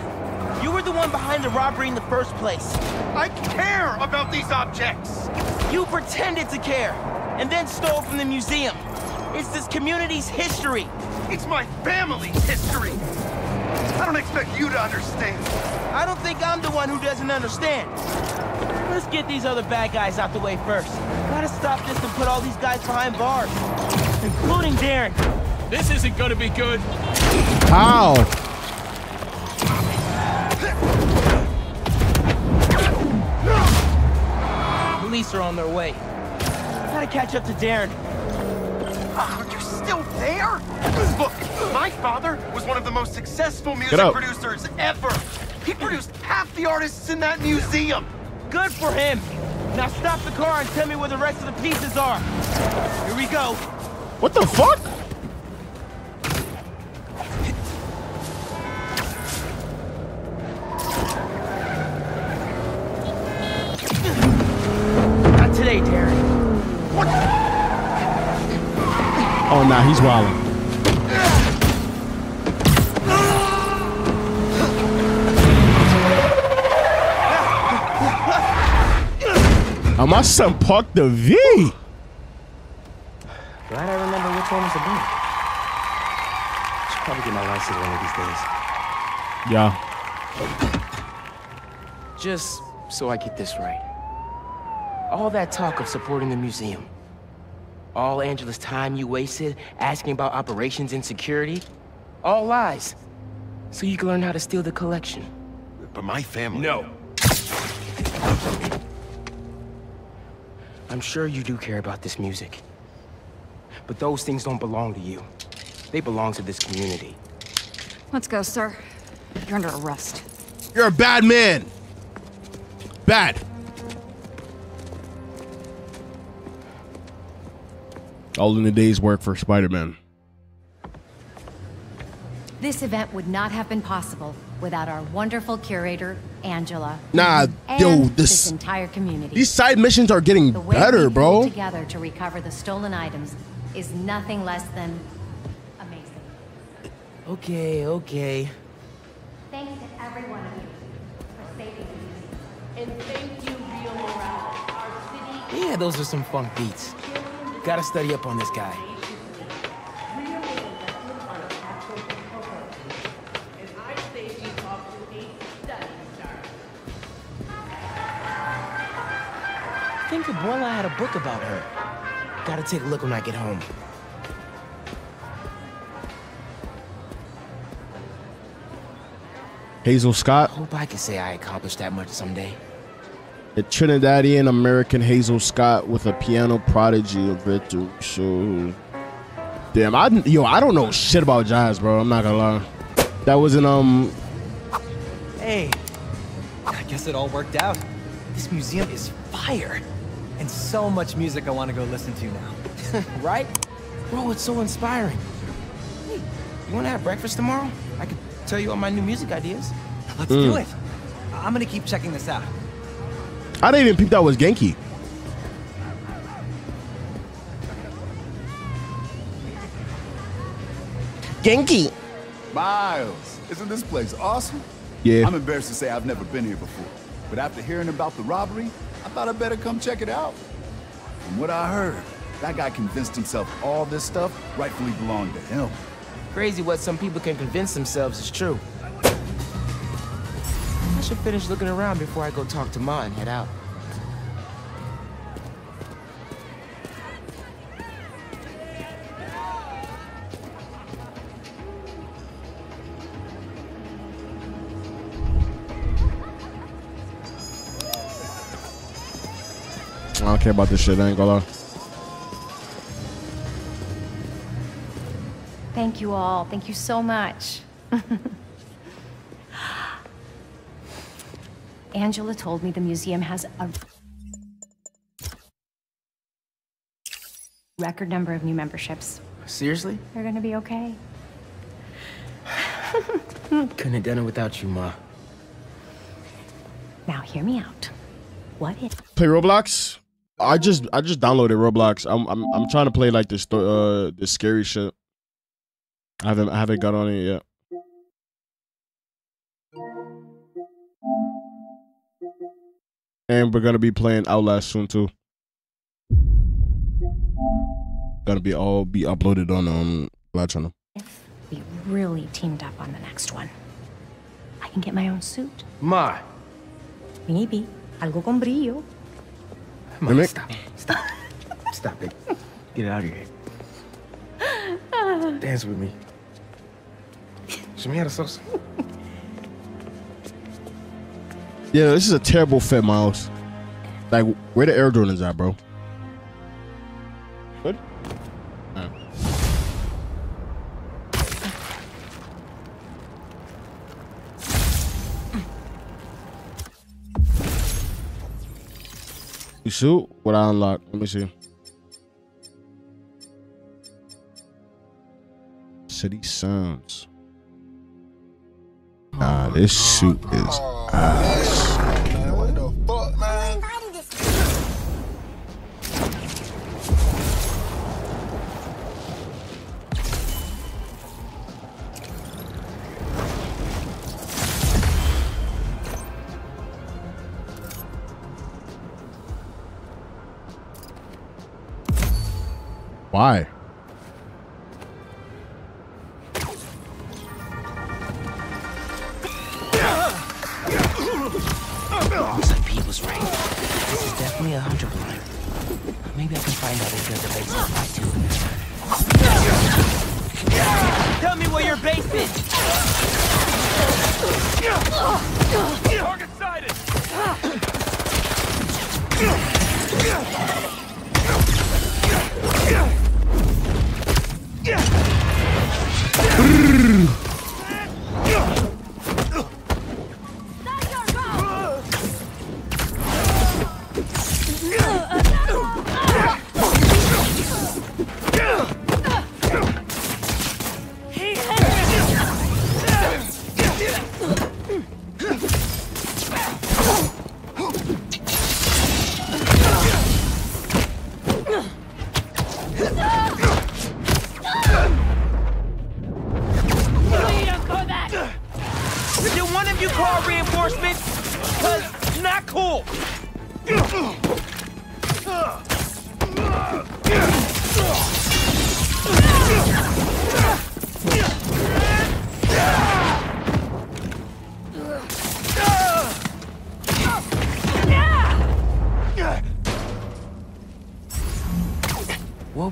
S3: You were the one behind the robbery in the first place.
S12: I care about these objects!
S3: You pretended to care, and then stole from the museum. It's this community's history.
S12: It's my family's history! I don't expect you to understand.
S3: I don't think I'm the one who doesn't understand. Let's get these other bad guys out the way first. Gotta stop this and put all these guys behind bars. Including Darren.
S20: This isn't gonna be good.
S1: How?
S3: Police are on their way. Gotta catch up to Darren.
S12: Ah, oh, you're still there? Look, my father was one of the most successful music producers ever. He produced half the artists in that museum.
S3: Good for him. Now stop the car and tell me where the rest of the pieces are. Here we go.
S1: What the fuck? Oh, my son parked the V.
S3: Glad I remember which one was the bump. Should probably get my license one of these days.
S1: Yeah.
S3: Just so I get this right. All that talk of supporting the museum. All Angela's time you wasted asking about operations and security. All lies. So you can learn how to steal the collection.
S16: But my family...
S3: No. I'm sure you do care about this music. But those things don't belong to you. They belong to this community.
S24: Let's go, sir. You're under arrest.
S1: You're a bad man. Bad. All in a day's work for Spider-Man.
S10: This event would not have been possible without our wonderful curator, Angela.
S1: Nah,
S10: and
S1: yo,
S10: this,
S1: this
S10: entire community.
S1: these side missions are getting
S10: the way
S1: better,
S10: we
S1: bro.
S10: together to recover the stolen items is nothing less than amazing.
S3: Okay, okay.
S10: Thanks to every one of you for saving the
S21: And thank you, Rio Morales. Our city
S3: Yeah, those are some funk beats. Gotta study up on this guy. Think Abuela had a book about her. Gotta take a look when I get home.
S1: Hazel Scott,
S3: Hope I can say I accomplished that much someday.
S1: a Trinidadian American Hazel Scott with a piano prodigy of virtue. So, damn, I yo, I don't know shit about jazz, bro. I'm not gonna lie. That wasn't um.
S15: Hey, I guess it all worked out. This museum is fire. And so much music I want to go listen to now.
S3: right? Bro, it's so inspiring. Hey, you wanna have breakfast tomorrow? I could tell you all my new music ideas.
S15: Let's
S1: Mm.
S15: do it. I'm gonna keep checking this out.
S1: I didn't even peep that was Genki. Genki.
S25: Miles, isn't this place awesome?
S1: Yeah.
S25: I'm embarrassed to say I've never been here before. But after hearing about the robbery, I thought I'd better come check it out. From what I heard, that guy convinced himself all this stuff rightfully belonged to him.
S3: Crazy what some people can convince themselves is true. I should finish looking around before I go talk to Ma and head out.
S1: I don't care about this shit. I ain't gonna lie.
S10: Thank you all. Thank you so much. Angela told me the museum has a Record number of new memberships.
S3: Seriously?
S10: They're gonna be okay.
S3: Couldn't have done it without you, Ma.
S10: Now hear me out. What if
S1: Play Roblox. I just I just downloaded Roblox. I'm I'm I'm trying to play like this uh this scary shit. I haven't I haven't got on it yet. And we're gonna be playing Outlast soon too. Gonna be all be uploaded on um Live channel.
S10: we really teamed up on the next one? I can get my own suit.
S3: My.
S10: Maybe. Algo con brillo.
S1: Mimic.
S3: stop. Stop. Stop it. Get it out of here. Dance with me. Show me how to salsa.
S1: Yeah, this is a terrible fit, Miles. Like, where the Air Jordans at, bro? You shoot? What I unlock? Let me see. City sounds. Nah, this oh suit is ass. Why?
S3: Looks like Pete was right. This is definitely a hunter blind. Maybe I can find out if there's a base nearby too.
S12: Tell me where your base is!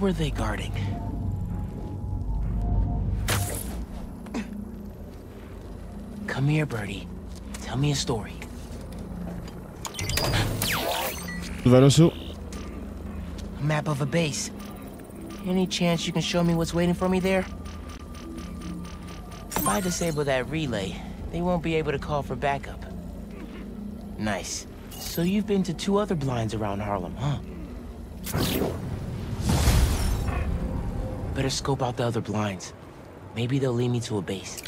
S3: Were they guarding? Come here, Birdie. Tell me a story. A map of a base. Any chance you can show me what's waiting for me there? If I disable that relay, they won't be able to call for backup. Nice. So you've been to two other blinds around Harlem, huh? Better scope out the other blinds. Maybe they'll lead me to a base.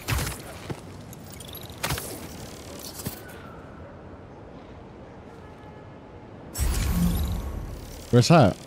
S1: Where's that?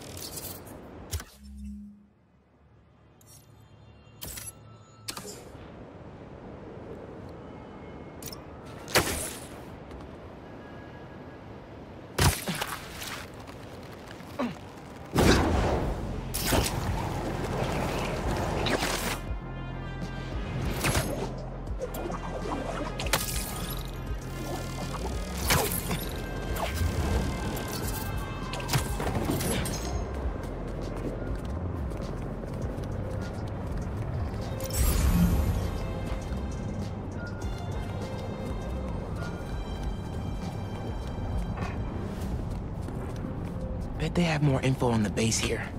S3: Info on the base here.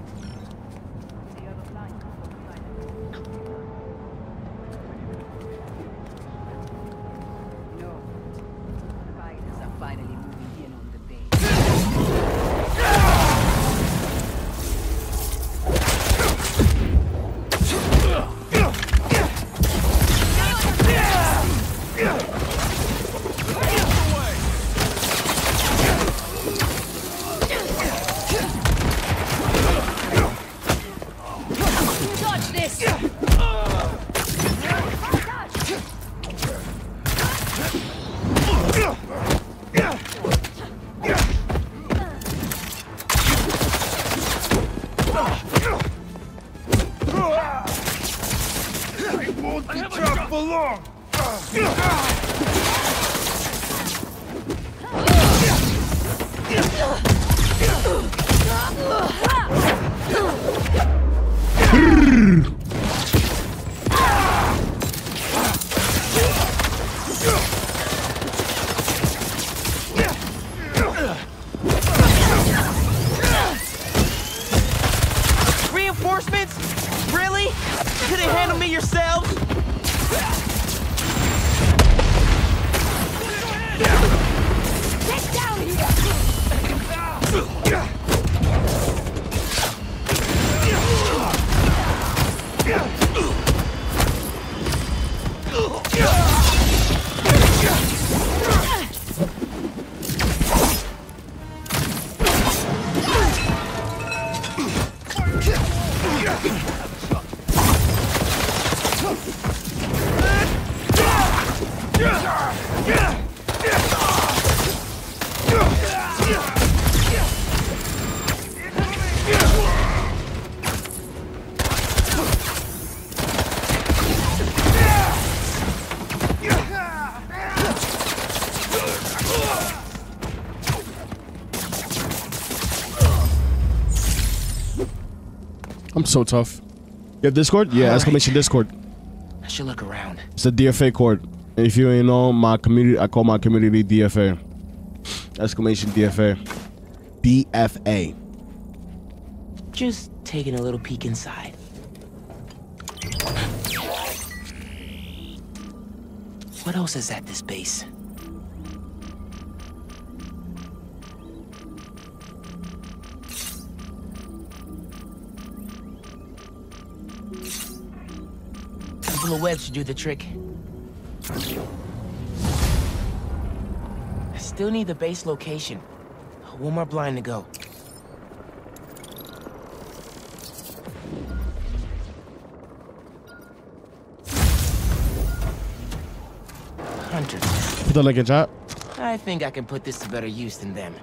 S1: So tough. You have Discord? Yeah, exclamation Discord.
S3: I should look around.
S1: It's a DFA. And if you ain't know, my community, I call my community DFA. Exclamation DFA. DFA.
S3: Just taking a little peek inside. What else is at this base? Webs should do the trick. I still need the base location. One more blind to go. Hunter.
S1: Put the link in chat.
S3: I think I can put this to better use than them.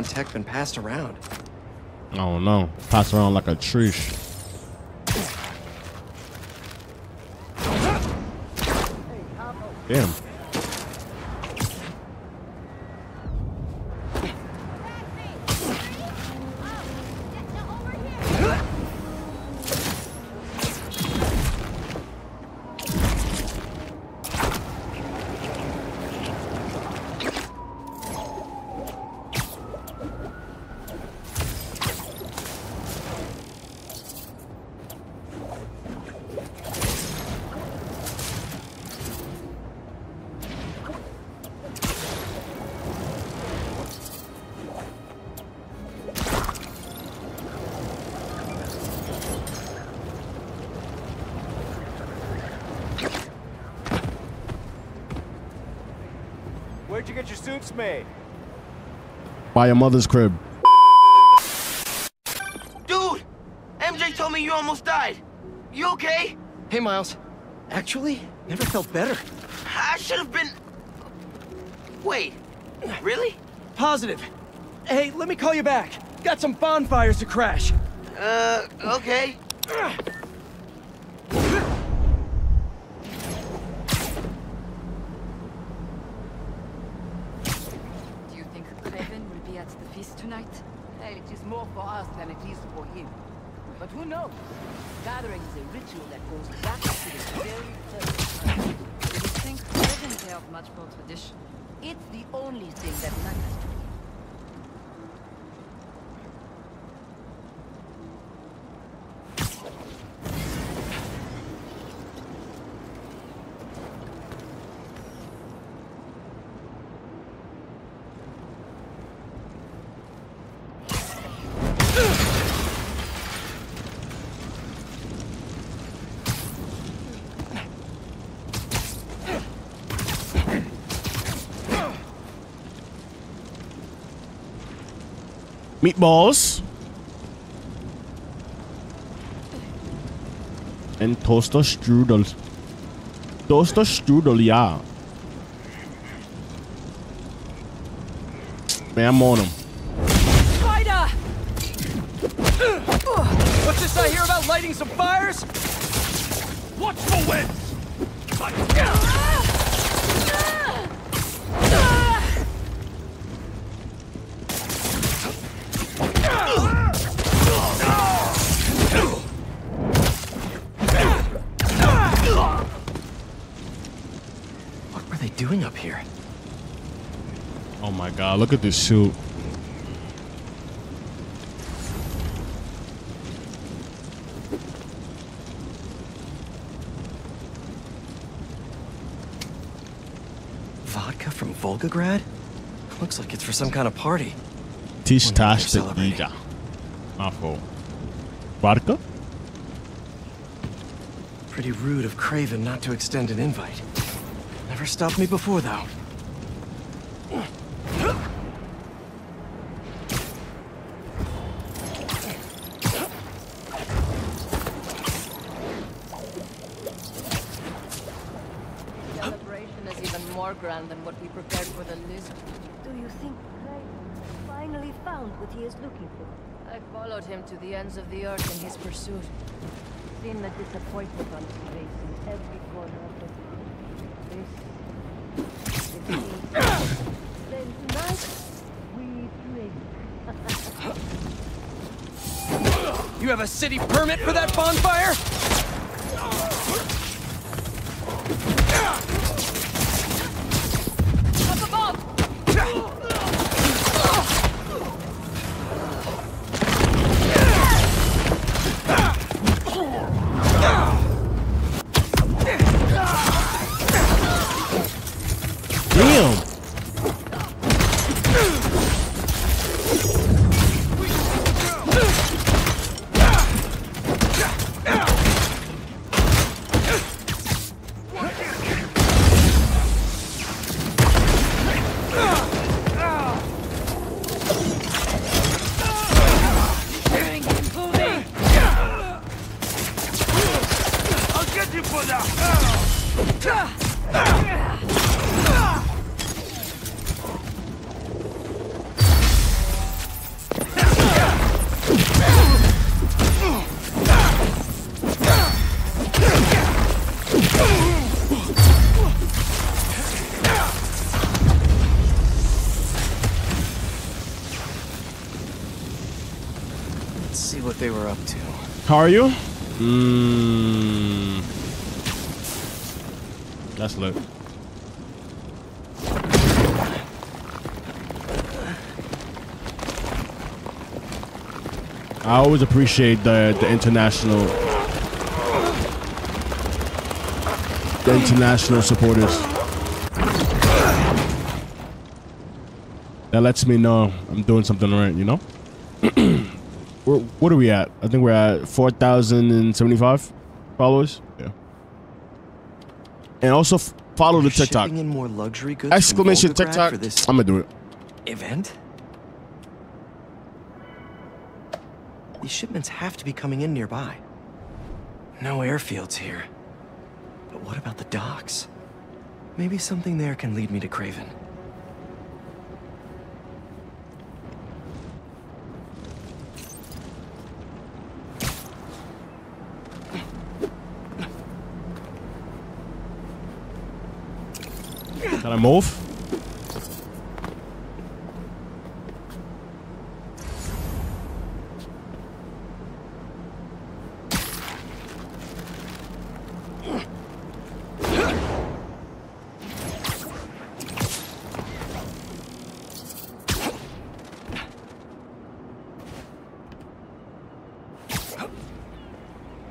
S27: Underground tech been passed around?
S1: I don't know. Passed around like a trish. Damn.
S12: You get your suits made?
S1: By your mother's crib.
S3: Dude! MJ told me you almost died. You okay?
S27: Hey, Miles. Actually, never felt better.
S3: I should have been... Wait, really?
S27: Positive. Hey, let me call you back. Got some bonfires to crash.
S3: Uh, okay.
S28: Do you think Kraven will be at the feast tonight?
S24: Well, it is more for us than it is for him. But who knows? Gathering is a ritual that goes back to the very first time.
S28: Do you think Kraven cared much for tradition?
S24: It's the only thing that matters to me.
S1: Meatballs. And toaster strudel. Toaster strudel, yeah. Man, I'm on him.
S27: Spider! What's this I hear about lighting some fires?
S12: Watch the wind!
S1: Look at this suit.
S27: Vodka from Volgograd? Looks like it's for some kind of party.
S1: Tish Tash
S27: they're
S1: the. Ija. My. Vodka?
S27: Pretty rude of Kraven not to extend an invite. Never stopped me before, though.
S29: What
S30: he is looking for?
S29: I followed him to the ends of the earth in his pursuit.
S30: Seen the disappointment on his face in every corner of the This is Then tonight, we drink.
S27: You have a city permit for that bonfire?
S1: How are you? Mmm. That's lit. I always appreciate the the international the international supporters. That lets me know I'm doing something right, you know? What are we at? I think we're at 4,075 followers. Yeah. And also f- follow the TikTok.
S27: In more luxury goods
S1: Exclamation TikTok.
S27: for this
S1: I'm going to do it.
S27: event? These shipments have to be coming in nearby. No airfields here. But what about the docks? Maybe something there can lead me to Kraven.
S1: Can I move?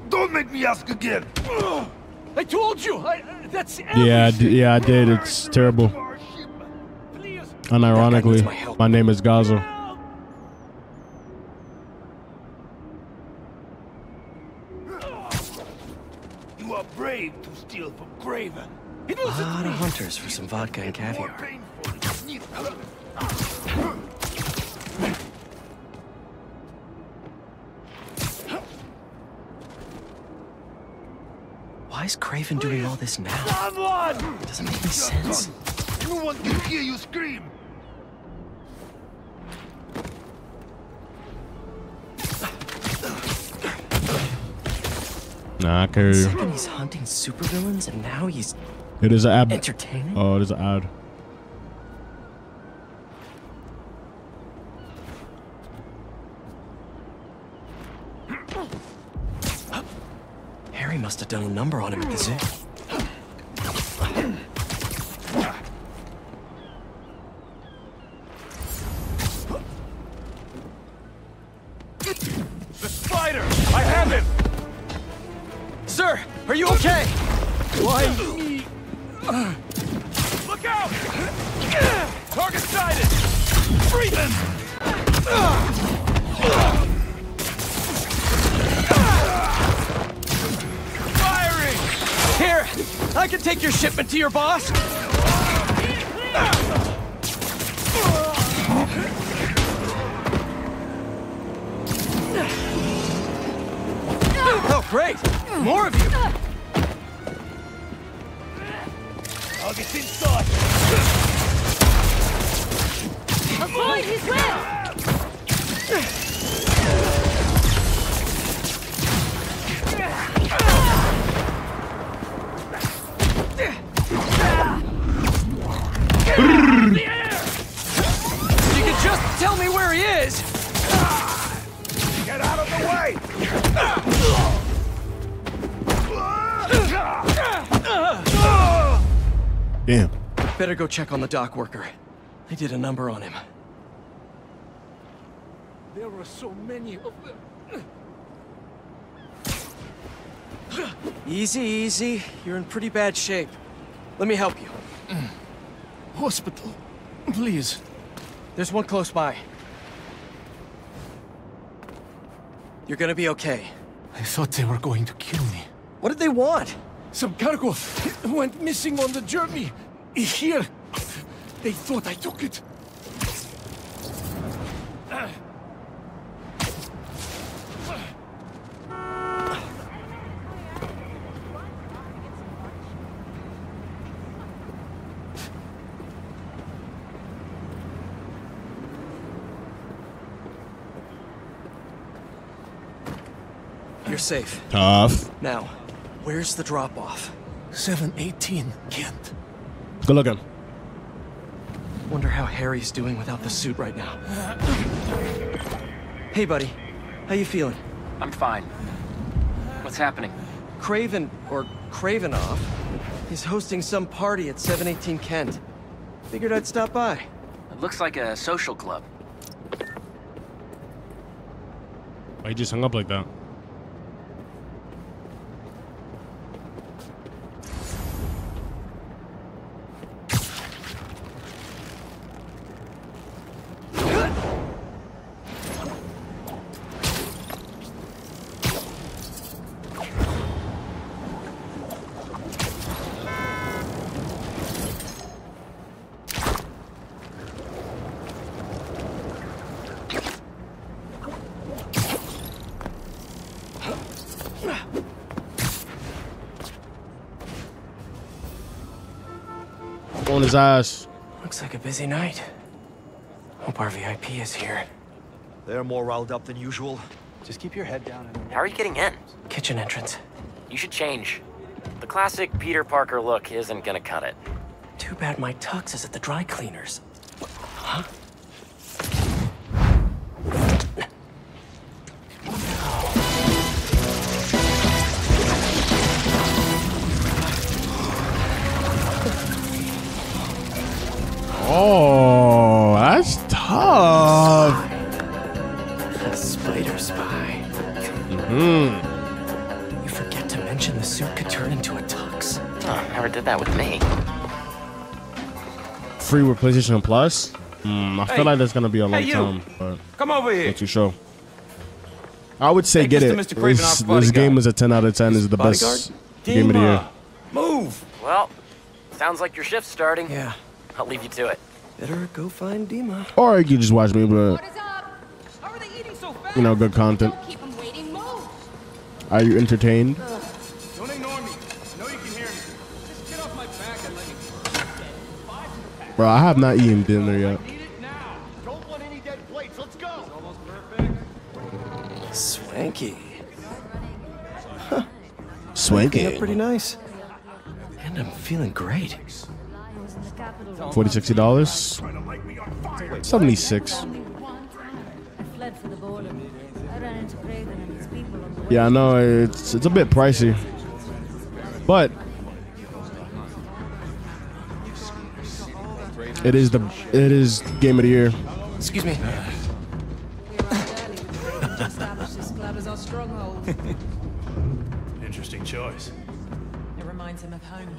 S12: Don't make me ask again!
S27: I told you! I, that's
S1: Yeah, I d- yeah, I did. It's terrible. Unironically, my name is Gaza.
S12: You are brave to steal from Kraven.
S27: It was A ah, lot of hunters for some vodka and caviar. Why is Kraven Please, doing all this now?
S12: Someone!
S27: Doesn't make any sense.
S12: No one can hear you scream!
S27: Knocker. He's hunting supervillains and now he's
S1: It is an ad.
S27: Entertaining?
S1: Oh, it is an ad.
S27: Done a number on him at the zoo. Go check on the dock worker. They did a number on him.
S12: There are so many of them.
S27: Easy, easy. You're in pretty bad shape. Let me help you.
S12: Hospital, please.
S27: There's one close by. You're gonna be okay.
S12: I thought they were going to kill me.
S27: What did they want?
S12: Some cargo went missing on the journey. Here. They thought I took it.
S27: You're safe.
S1: Tough.
S27: Now, where's the drop-off?
S12: 718, Kent.
S1: Good looking.
S27: Wonder how Harry's doing without the suit right now. Hey, buddy. How you feeling?
S3: I'm fine. What's happening?
S27: Kraven, or Kravinoff, is hosting some party at 718 Kent. Figured I'd stop by.
S3: It looks like a social club.
S1: Why you just hung up like that? His ass.
S27: Looks like a busy night. Hope our VIP is here.
S31: They're more riled up than usual. Just keep your head down and...
S3: How are you getting in?
S27: Kitchen entrance.
S3: You should change. The classic Peter Parker look isn't gonna cut it.
S27: Too bad my tux is at the dry cleaners.
S3: Did that with me.
S1: Free with PlayStation Plus. Hmm, I feel like that's gonna be a long
S3: Hey,
S1: time, but
S3: Come over here.
S1: not too sure. I would say
S3: Take
S1: get
S3: this
S1: it.
S3: Mr. Kravinoff's
S1: This, this game is a 10 out of 10. is the best game of the year.
S3: Move! Well, sounds like your shift's starting.
S27: Yeah.
S3: I'll leave you to it.
S27: Better go find Dima.
S1: Or you can just watch me, but you know, good content.
S24: Keep him waiting. Move.
S1: Are you entertained?
S12: Don't ignore me. I know you can hear me. Just get off my back and let me...
S1: Bro, I have not eaten dinner yet.
S12: Don't want any dead plates. Let's go. almost
S27: Swanky. Huh.
S1: Swanky.
S27: pretty nice. And I'm feeling great.
S1: Forty sixty dollars. Seventy six.
S24: fled for the border. I ran into Craven and his people on the way.
S1: Yeah, I know it's it's a bit pricey, but it is the it is game of the year.
S32: Excuse me.
S33: Establish this club as our stronghold.
S34: Interesting choice.
S33: It reminds him of home.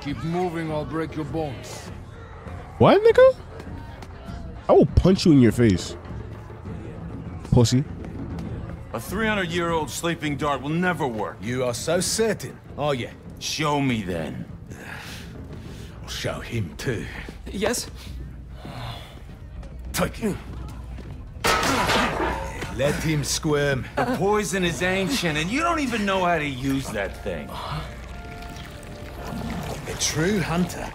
S35: Keep moving, I'll break your bones.
S1: What, nigga? I will punch you in your face, pussy.
S36: A 300 year old sleeping dart will never work.
S34: You are so certain, are you?
S36: Show me then.
S34: I'll show him too.
S32: Yes?
S34: Take him. Let him squirm.
S36: The poison is ancient, and you don't even know how to use that thing.
S34: A true hunter.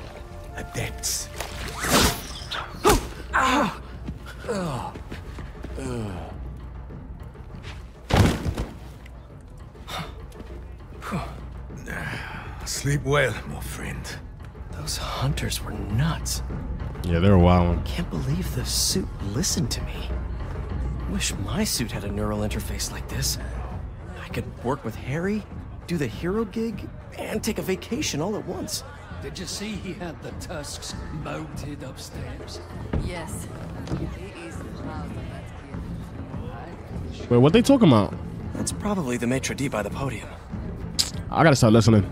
S34: Adepts. Ah. Ah. Ah. Sleep well, my friend.
S27: Those hunters were nuts.
S1: Yeah, they're a wild one.
S27: Can't believe the suit listened to me. Wish my suit had a neural interface like this. I could work with Harry, do the hero gig, and take a vacation all at once.
S37: Did you see he had the tusks mounted upstairs?
S38: Yes. He is proud of that kid.
S1: Wait, what they talking about?
S27: That's probably the maitre d' by the podium.
S1: I gotta start listening.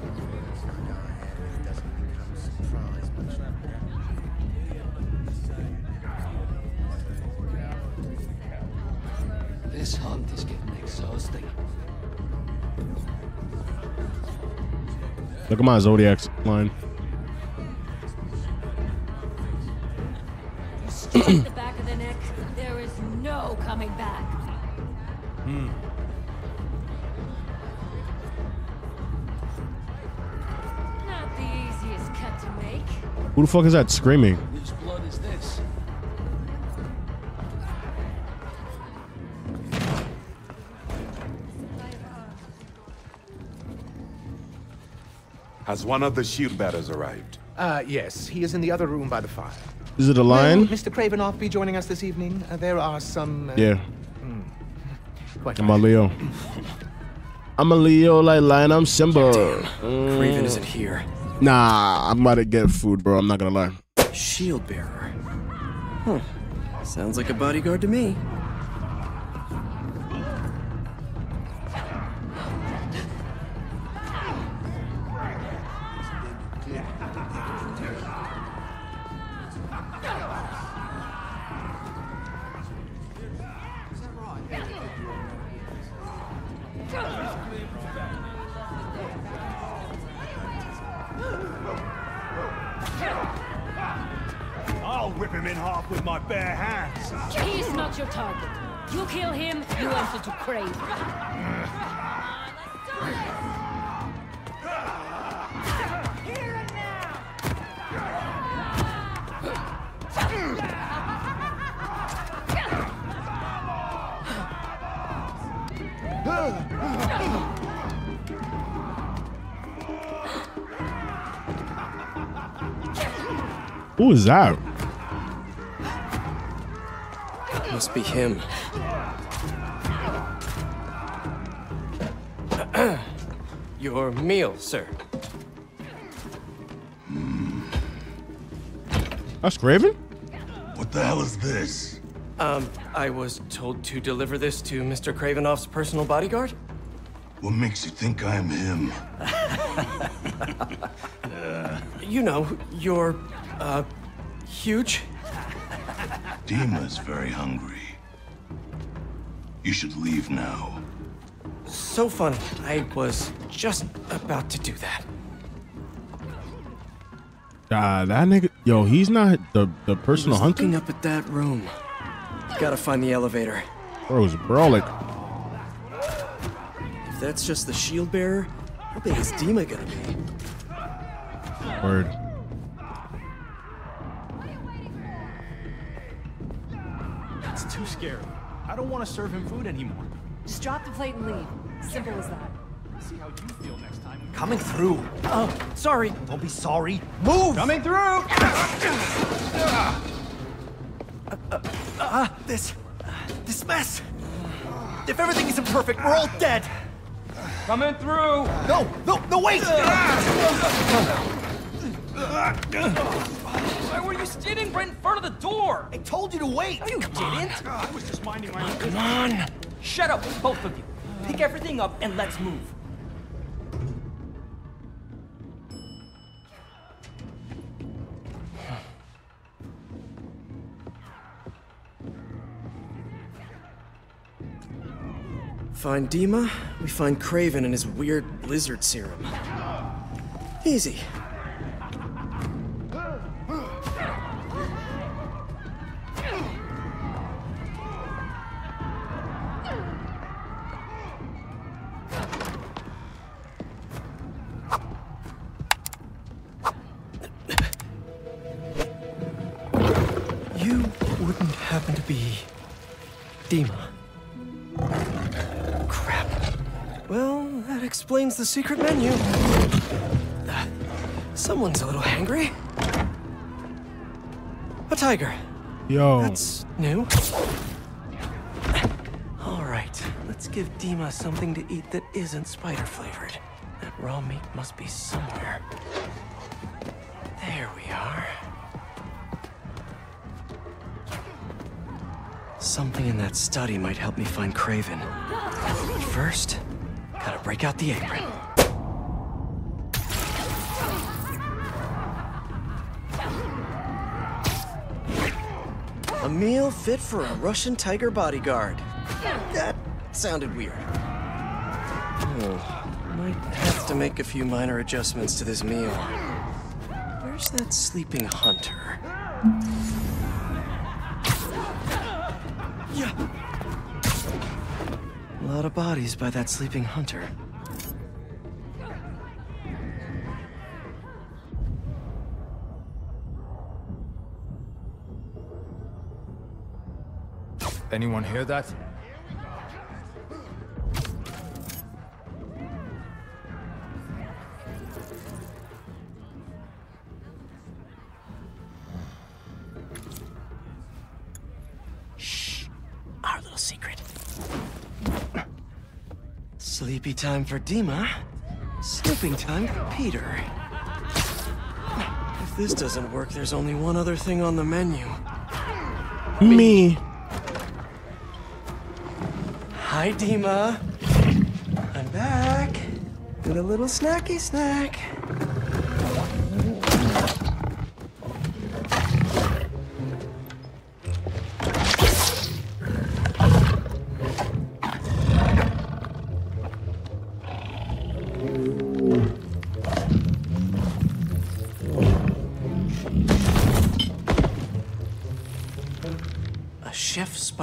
S1: Look at my Zodiac line.
S24: The back of the neck. There is no coming back.
S1: Hmm.
S24: Not the easiest cut to make.
S1: Who the fuck is that screaming?
S39: Has one of the shield bearers arrived?
S12: Uh, yes, he is in the other room by the fire.
S1: Is it a lion?
S12: Will Mr. Kravinoff be joining us this evening? Uh, there are some... Uh,
S1: Yeah.
S12: mm, quite
S1: I'm a. Leo. I'm a Leo like lion. I'm Simba. Mm.
S27: Kraven isn't here.
S1: Nah, I'm about to get food, bro. I'm not gonna lie.
S27: Shield bearer. Huh. Sounds like a bodyguard to me.
S1: Who is that?
S27: Must be him. Your meal, sir.
S1: That's Kraven?
S39: What the hell is this?
S27: Um, I was told to deliver this to Mr. Kravinoff's personal bodyguard.
S39: What makes you think I'm him?
S27: You know, you're, uh, huge.
S39: Dima's very hungry. You should leave now.
S27: So funny. I was just about to do that.
S1: Ah, that nigga. Yo, he's not the the personal
S27: was
S1: hunter.
S27: looking up at that room. Gotta find the elevator.
S1: Bro, bro, like
S27: If that's just the shield bearer, how big is Dima gonna be?
S1: word.
S20: Want to serve him food anymore.
S40: Just drop the plate and leave. Simple as that.
S20: See how you feel next time.
S15: Coming through. Oh, sorry. Don't be sorry. Move!
S20: Coming through!
S15: Ah, uh, this... this mess. If everything isn't perfect, we're all dead.
S20: Coming through!
S15: No, no, no, wait!
S20: Why were you standing right in front of the door?
S15: I told you to wait.
S20: No, you
S15: Come
S20: didn't.
S15: on.
S20: I was just minding my own
S15: Come on.
S20: Shut up, both of you. Pick everything up and let's move.
S27: Find Dima, we find Kraven and his weird lizard serum. Easy. Explains the secret menu. Uh, someone's a little hangry. A tiger.
S1: Yo.
S27: That's new. All right, let's give Dima something to eat that isn't spider flavored. That raw meat must be somewhere. There we are. Something in that study might help me find Kraven. But first, gotta break out the apron. A meal fit for a Russian tiger bodyguard. That sounded weird. Oh, might have to make a few minor adjustments to this meal. Where's that sleeping hunter? Lot of bodies by that sleeping hunter.
S41: Anyone hear that?
S27: Time for Dima. Snooping time for Peter. If this doesn't work, there's only one other thing on the menu.
S1: Me.
S27: Hi, Dima. I'm back. With a little snacky snack.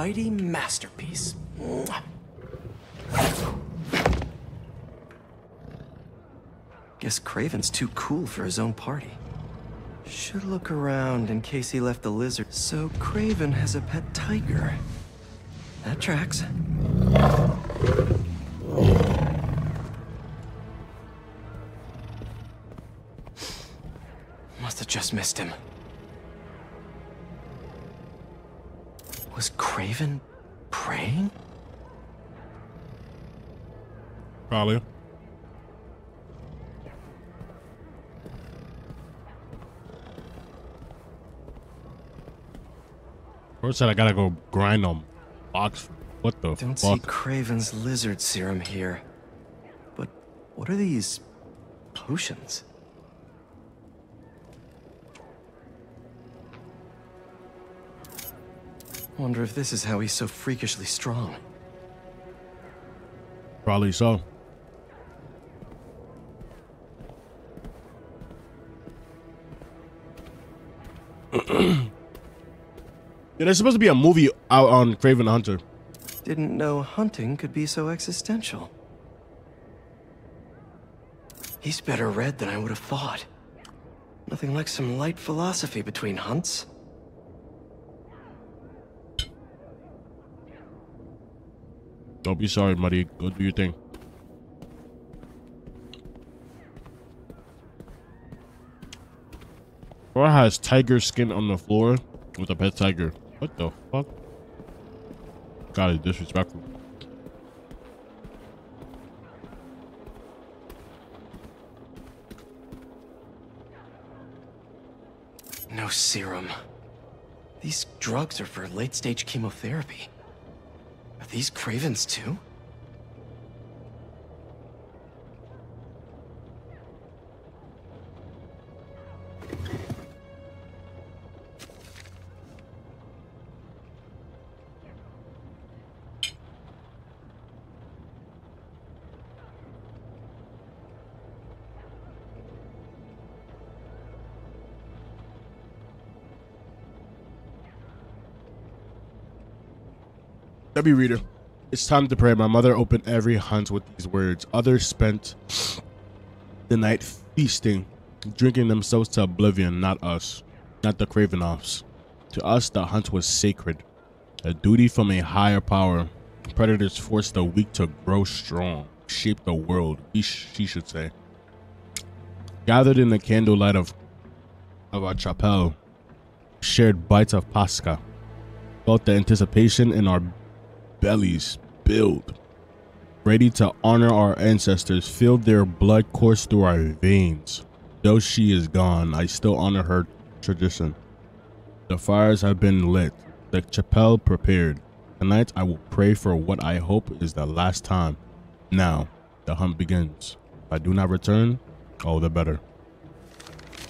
S27: Spidey masterpiece. Guess Kraven's too cool for his own party. Should look around in case he left the lizard. So Craven has a pet tiger. That tracks. Must have just missed him. Was Kraven praying?
S1: Probably. First said I gotta go grind on box. What the
S27: Don't see? Kraven's lizard serum here. But what are these potions? Wonder if this is how he's so freakishly strong.
S1: Probably so. yeah, there's supposed to be a movie out on Kraven the Hunter.
S27: Didn't know hunting could be so existential. He's better read than I would have thought. Nothing like some light philosophy between hunts.
S1: Don't be sorry, Muddy. Go do your thing. Or has tiger skin on the floor with a pet tiger. What the fuck? God, is disrespectful.
S27: No serum. These drugs are for late-stage chemotherapy. Are these Kravens too?
S1: W reader. It's time to pray. My mother opened every hunt with these words. Others spent the night feasting, drinking themselves to oblivion, not us, not the Kravinoffs. To us, the hunt was sacred, a duty from a higher power. Predators forced the weak to grow strong, shape the world, she should say. Gathered in the candlelight of, of our chapel, shared bites of Pascha, felt the anticipation in our bellies build, ready to honor our ancestors, feel their blood course through our veins. Though she is gone, I still honor her tradition. The fires have been lit, the chapel prepared. Tonight I will pray for what I hope is the last time. Now, the hunt begins. If I do not return, all the better.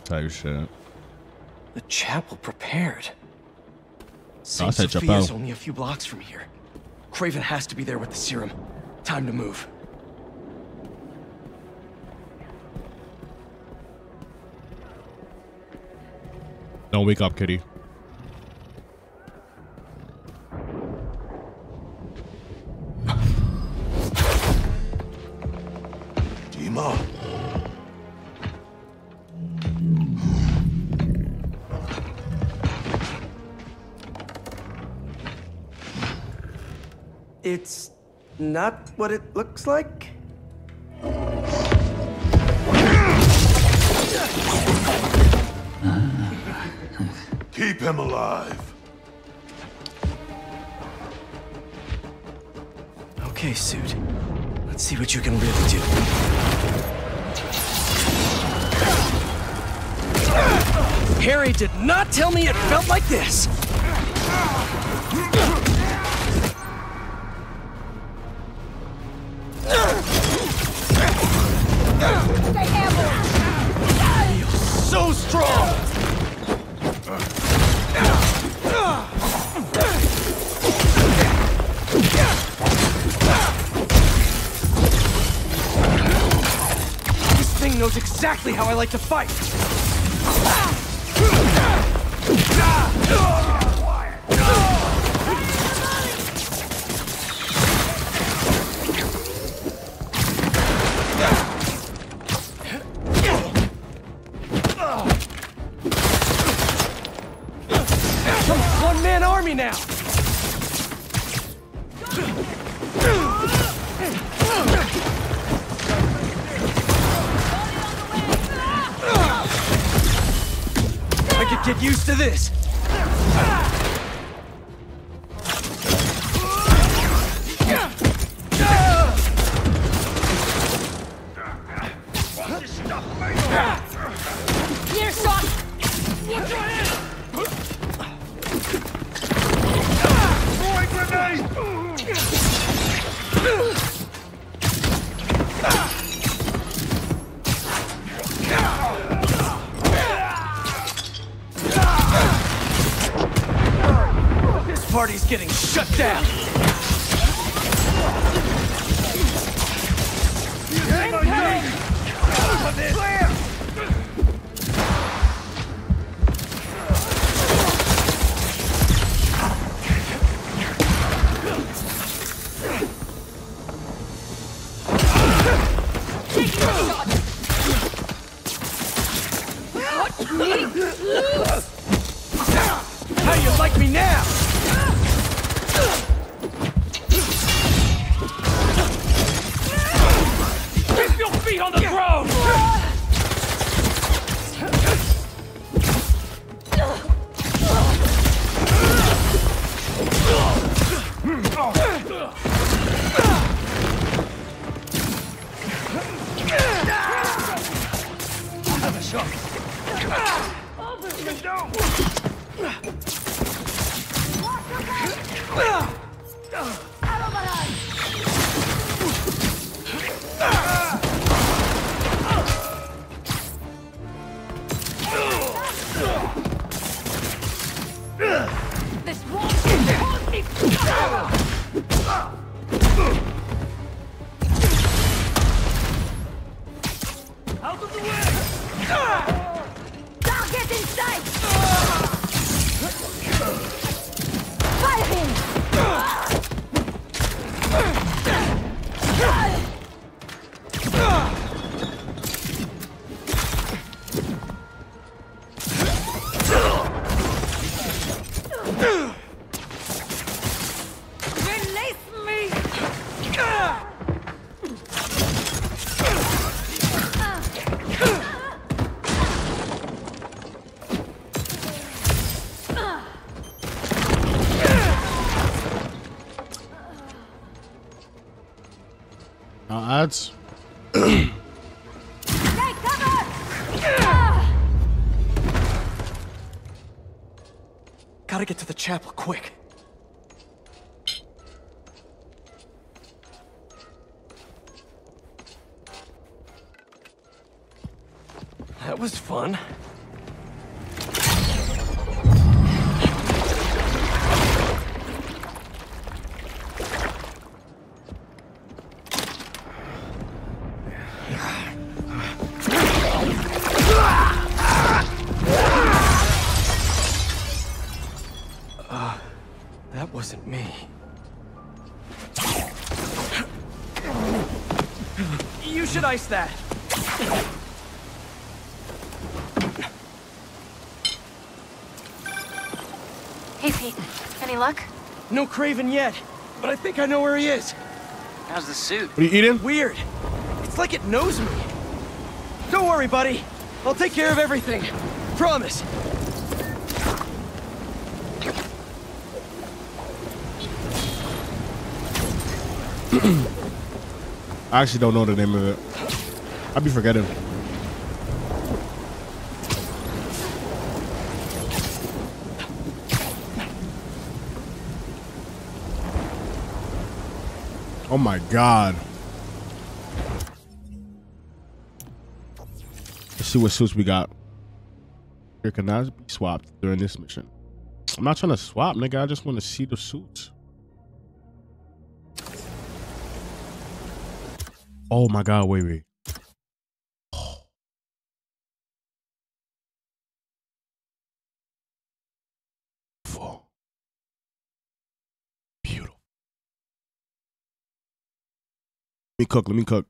S1: Type shit.
S27: The chapel prepared. Saint Sophia's
S1: chapel.
S27: only a few blocks from here. Kraven has to be there with the serum. Time to move.
S1: Don't wake up, kitty.
S34: Dima.
S27: It's not what it looks like?
S34: Keep him alive.
S27: Okay, Suit. Let's see what you can really do. Harry did not tell me it felt like this! Exactly how I like to fight! This! Now
S1: ads.
S29: Take cover!
S27: Gotta get to the chapel quick. That was fun. You that.
S10: Hey, Peyton. Any luck?
S27: No Kraven yet, but I think I know where he is.
S42: How's the suit?
S1: What are you eating?
S27: Weird. It's like it knows me. Don't worry, buddy. I'll take care of everything. Promise.
S1: I actually don't know the name of it. I'll be forgetting. Oh my god. Let's see what suits we got. Here can I be swapped during this mission. I'm not trying to swap, nigga. I just want to see the suits. Oh my god, wait, wait. Me cook, let me cook.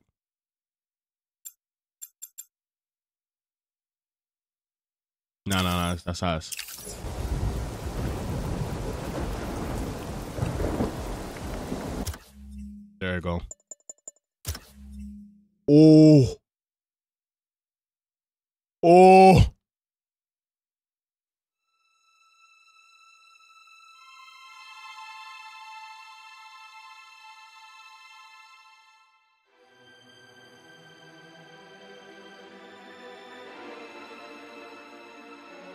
S1: No, no, no, that's us. There you go. Oh. Oh.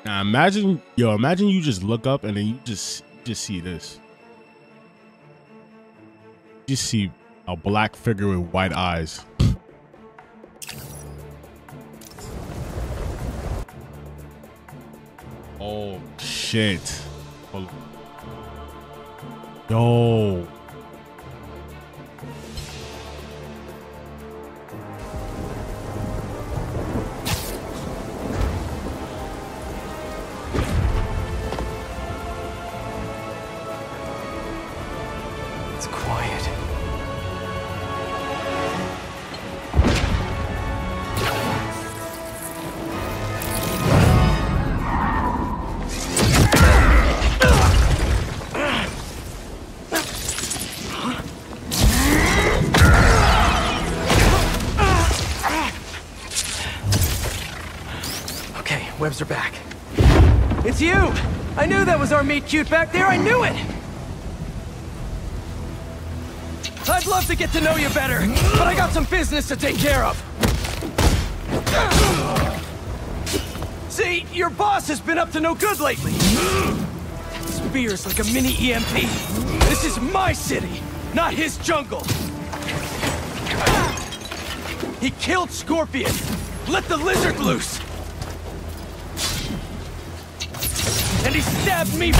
S1: Now imagine, yo, imagine you just look up and then you just just see this. You see a black figure with white eyes. Oh shit. Yo.
S27: Are back. It's you! I knew that was our meet cute back there, I knew it! I'd love to get to know you better, but I got some business to take care of. See, your boss has been up to no good lately. Spears like a mini EMP. This is my city, not his jungle. He killed Scorpion. Let the lizard loose. And he stabbed me.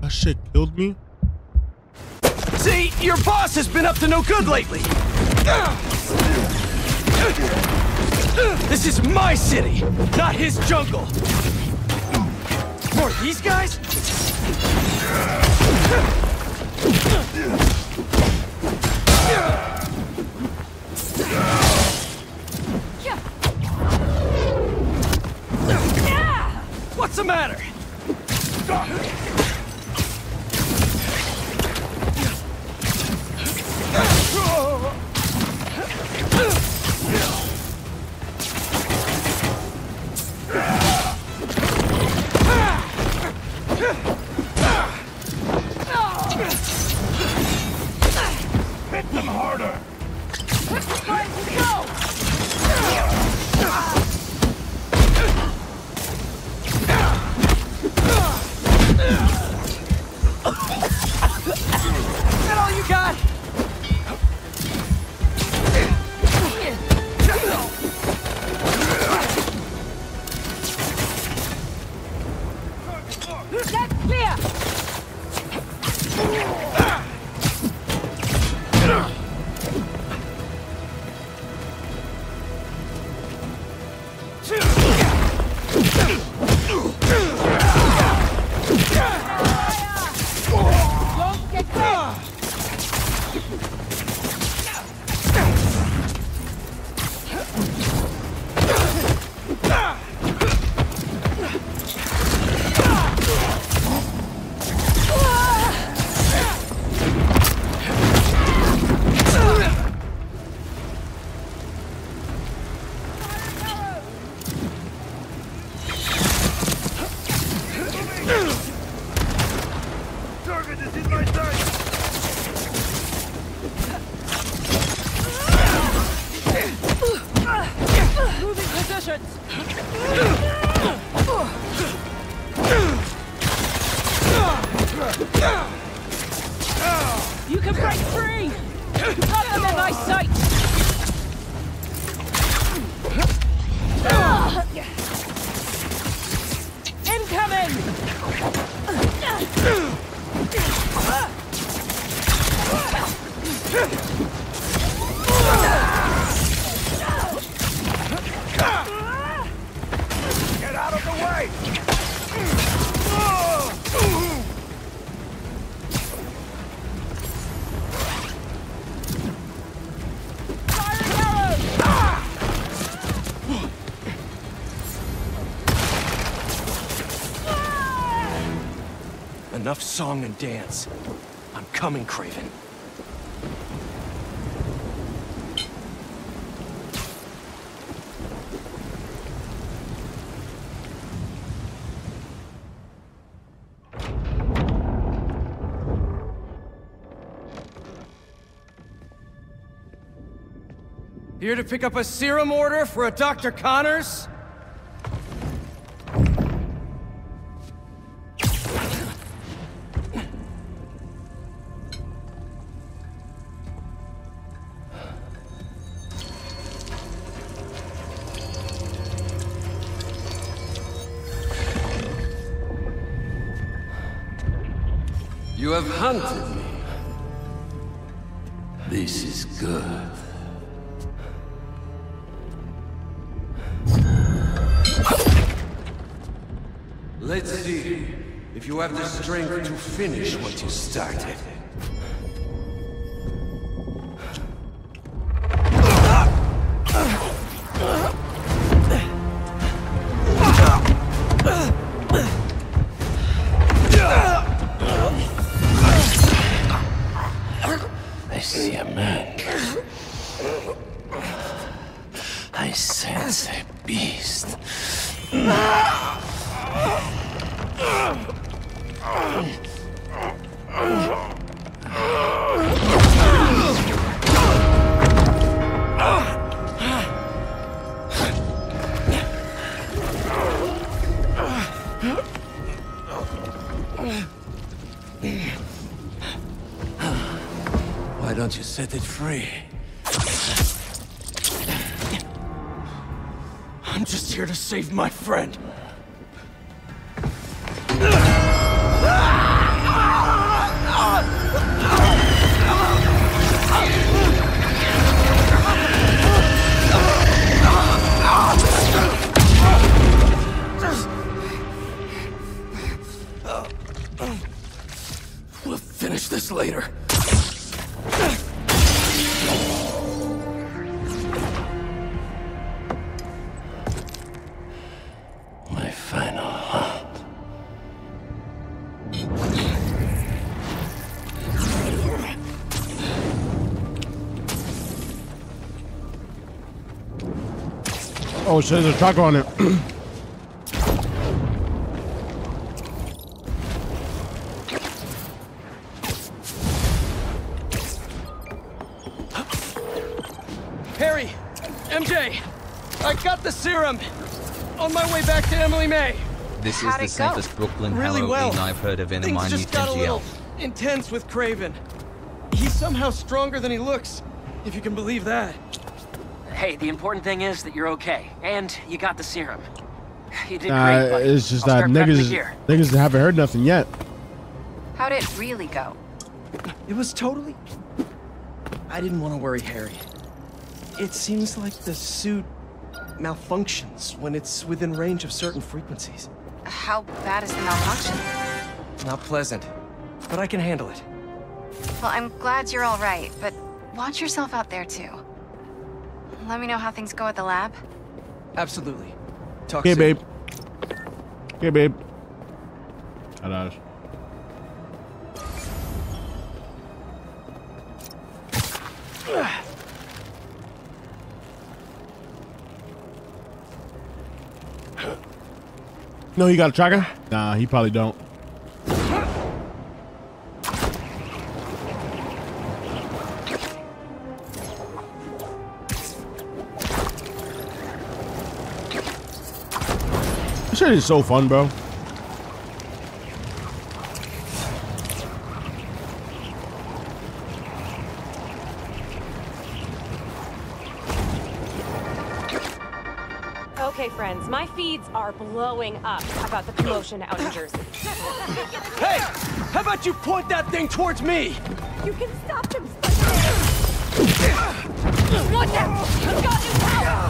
S1: That shit killed me.
S27: See, your boss has been up to no good lately. This is my city, not his jungle. More of these guys? The matter? Song and dance. I'm coming, Kraven. Here to pick up a serum order for a Dr. Connors?
S43: Finish what you started.
S44: You set it free.
S27: I'm just here to save my friend.
S1: Oh shit, there's a taco on it.
S27: Harry! MJ! I got the serum! On my way back to Emily May!
S26: This is
S27: How'd
S26: the
S27: it go?
S26: safest Brooklyn
S27: Really
S26: Halloween
S27: well.
S26: I've heard of in
S27: Things
S26: my new
S27: just got a
S26: NGL.
S27: little intense with Kraven. He's somehow stronger than he looks, if you can believe that.
S42: Hey, the important thing is that you're okay, and you got the serum. You did
S1: Nah,
S42: great, buddy.
S1: it's just
S42: I'll
S1: that
S42: start prepping the
S1: niggas,
S42: gear.
S1: niggas haven't heard nothing yet.
S45: How'd it really go?
S27: It was totally... I didn't want to worry Harry. It seems like the suit malfunctions when it's within range of certain frequencies.
S45: How bad is the malfunction?
S27: Not pleasant, but I can handle it.
S45: Well, I'm glad you're all right, but watch yourself out there too. Let me know how things go at the lab.
S27: Absolutely. Talk
S1: Okay,
S27: soon.
S1: babe. Okay, babe.Adash. No, he got a tracker? Nah, he probably don't. Shit is so fun, bro.
S5: Okay, friends, my feeds are blowing up about the commotion out in Jersey.
S27: Hey! How about you point that thing towards me?
S5: You can stop them.
S24: Watch out! I've got new power!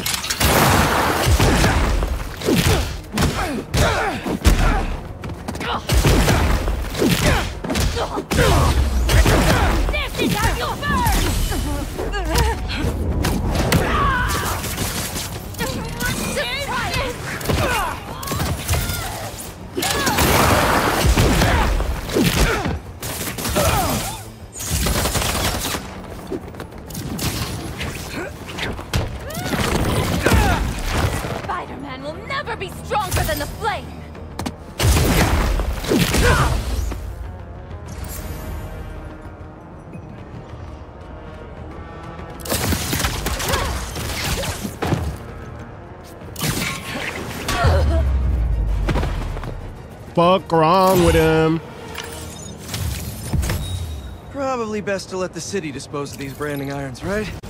S1: Fuck wrong with him.
S27: Probably best to let the city dispose of these branding irons, right?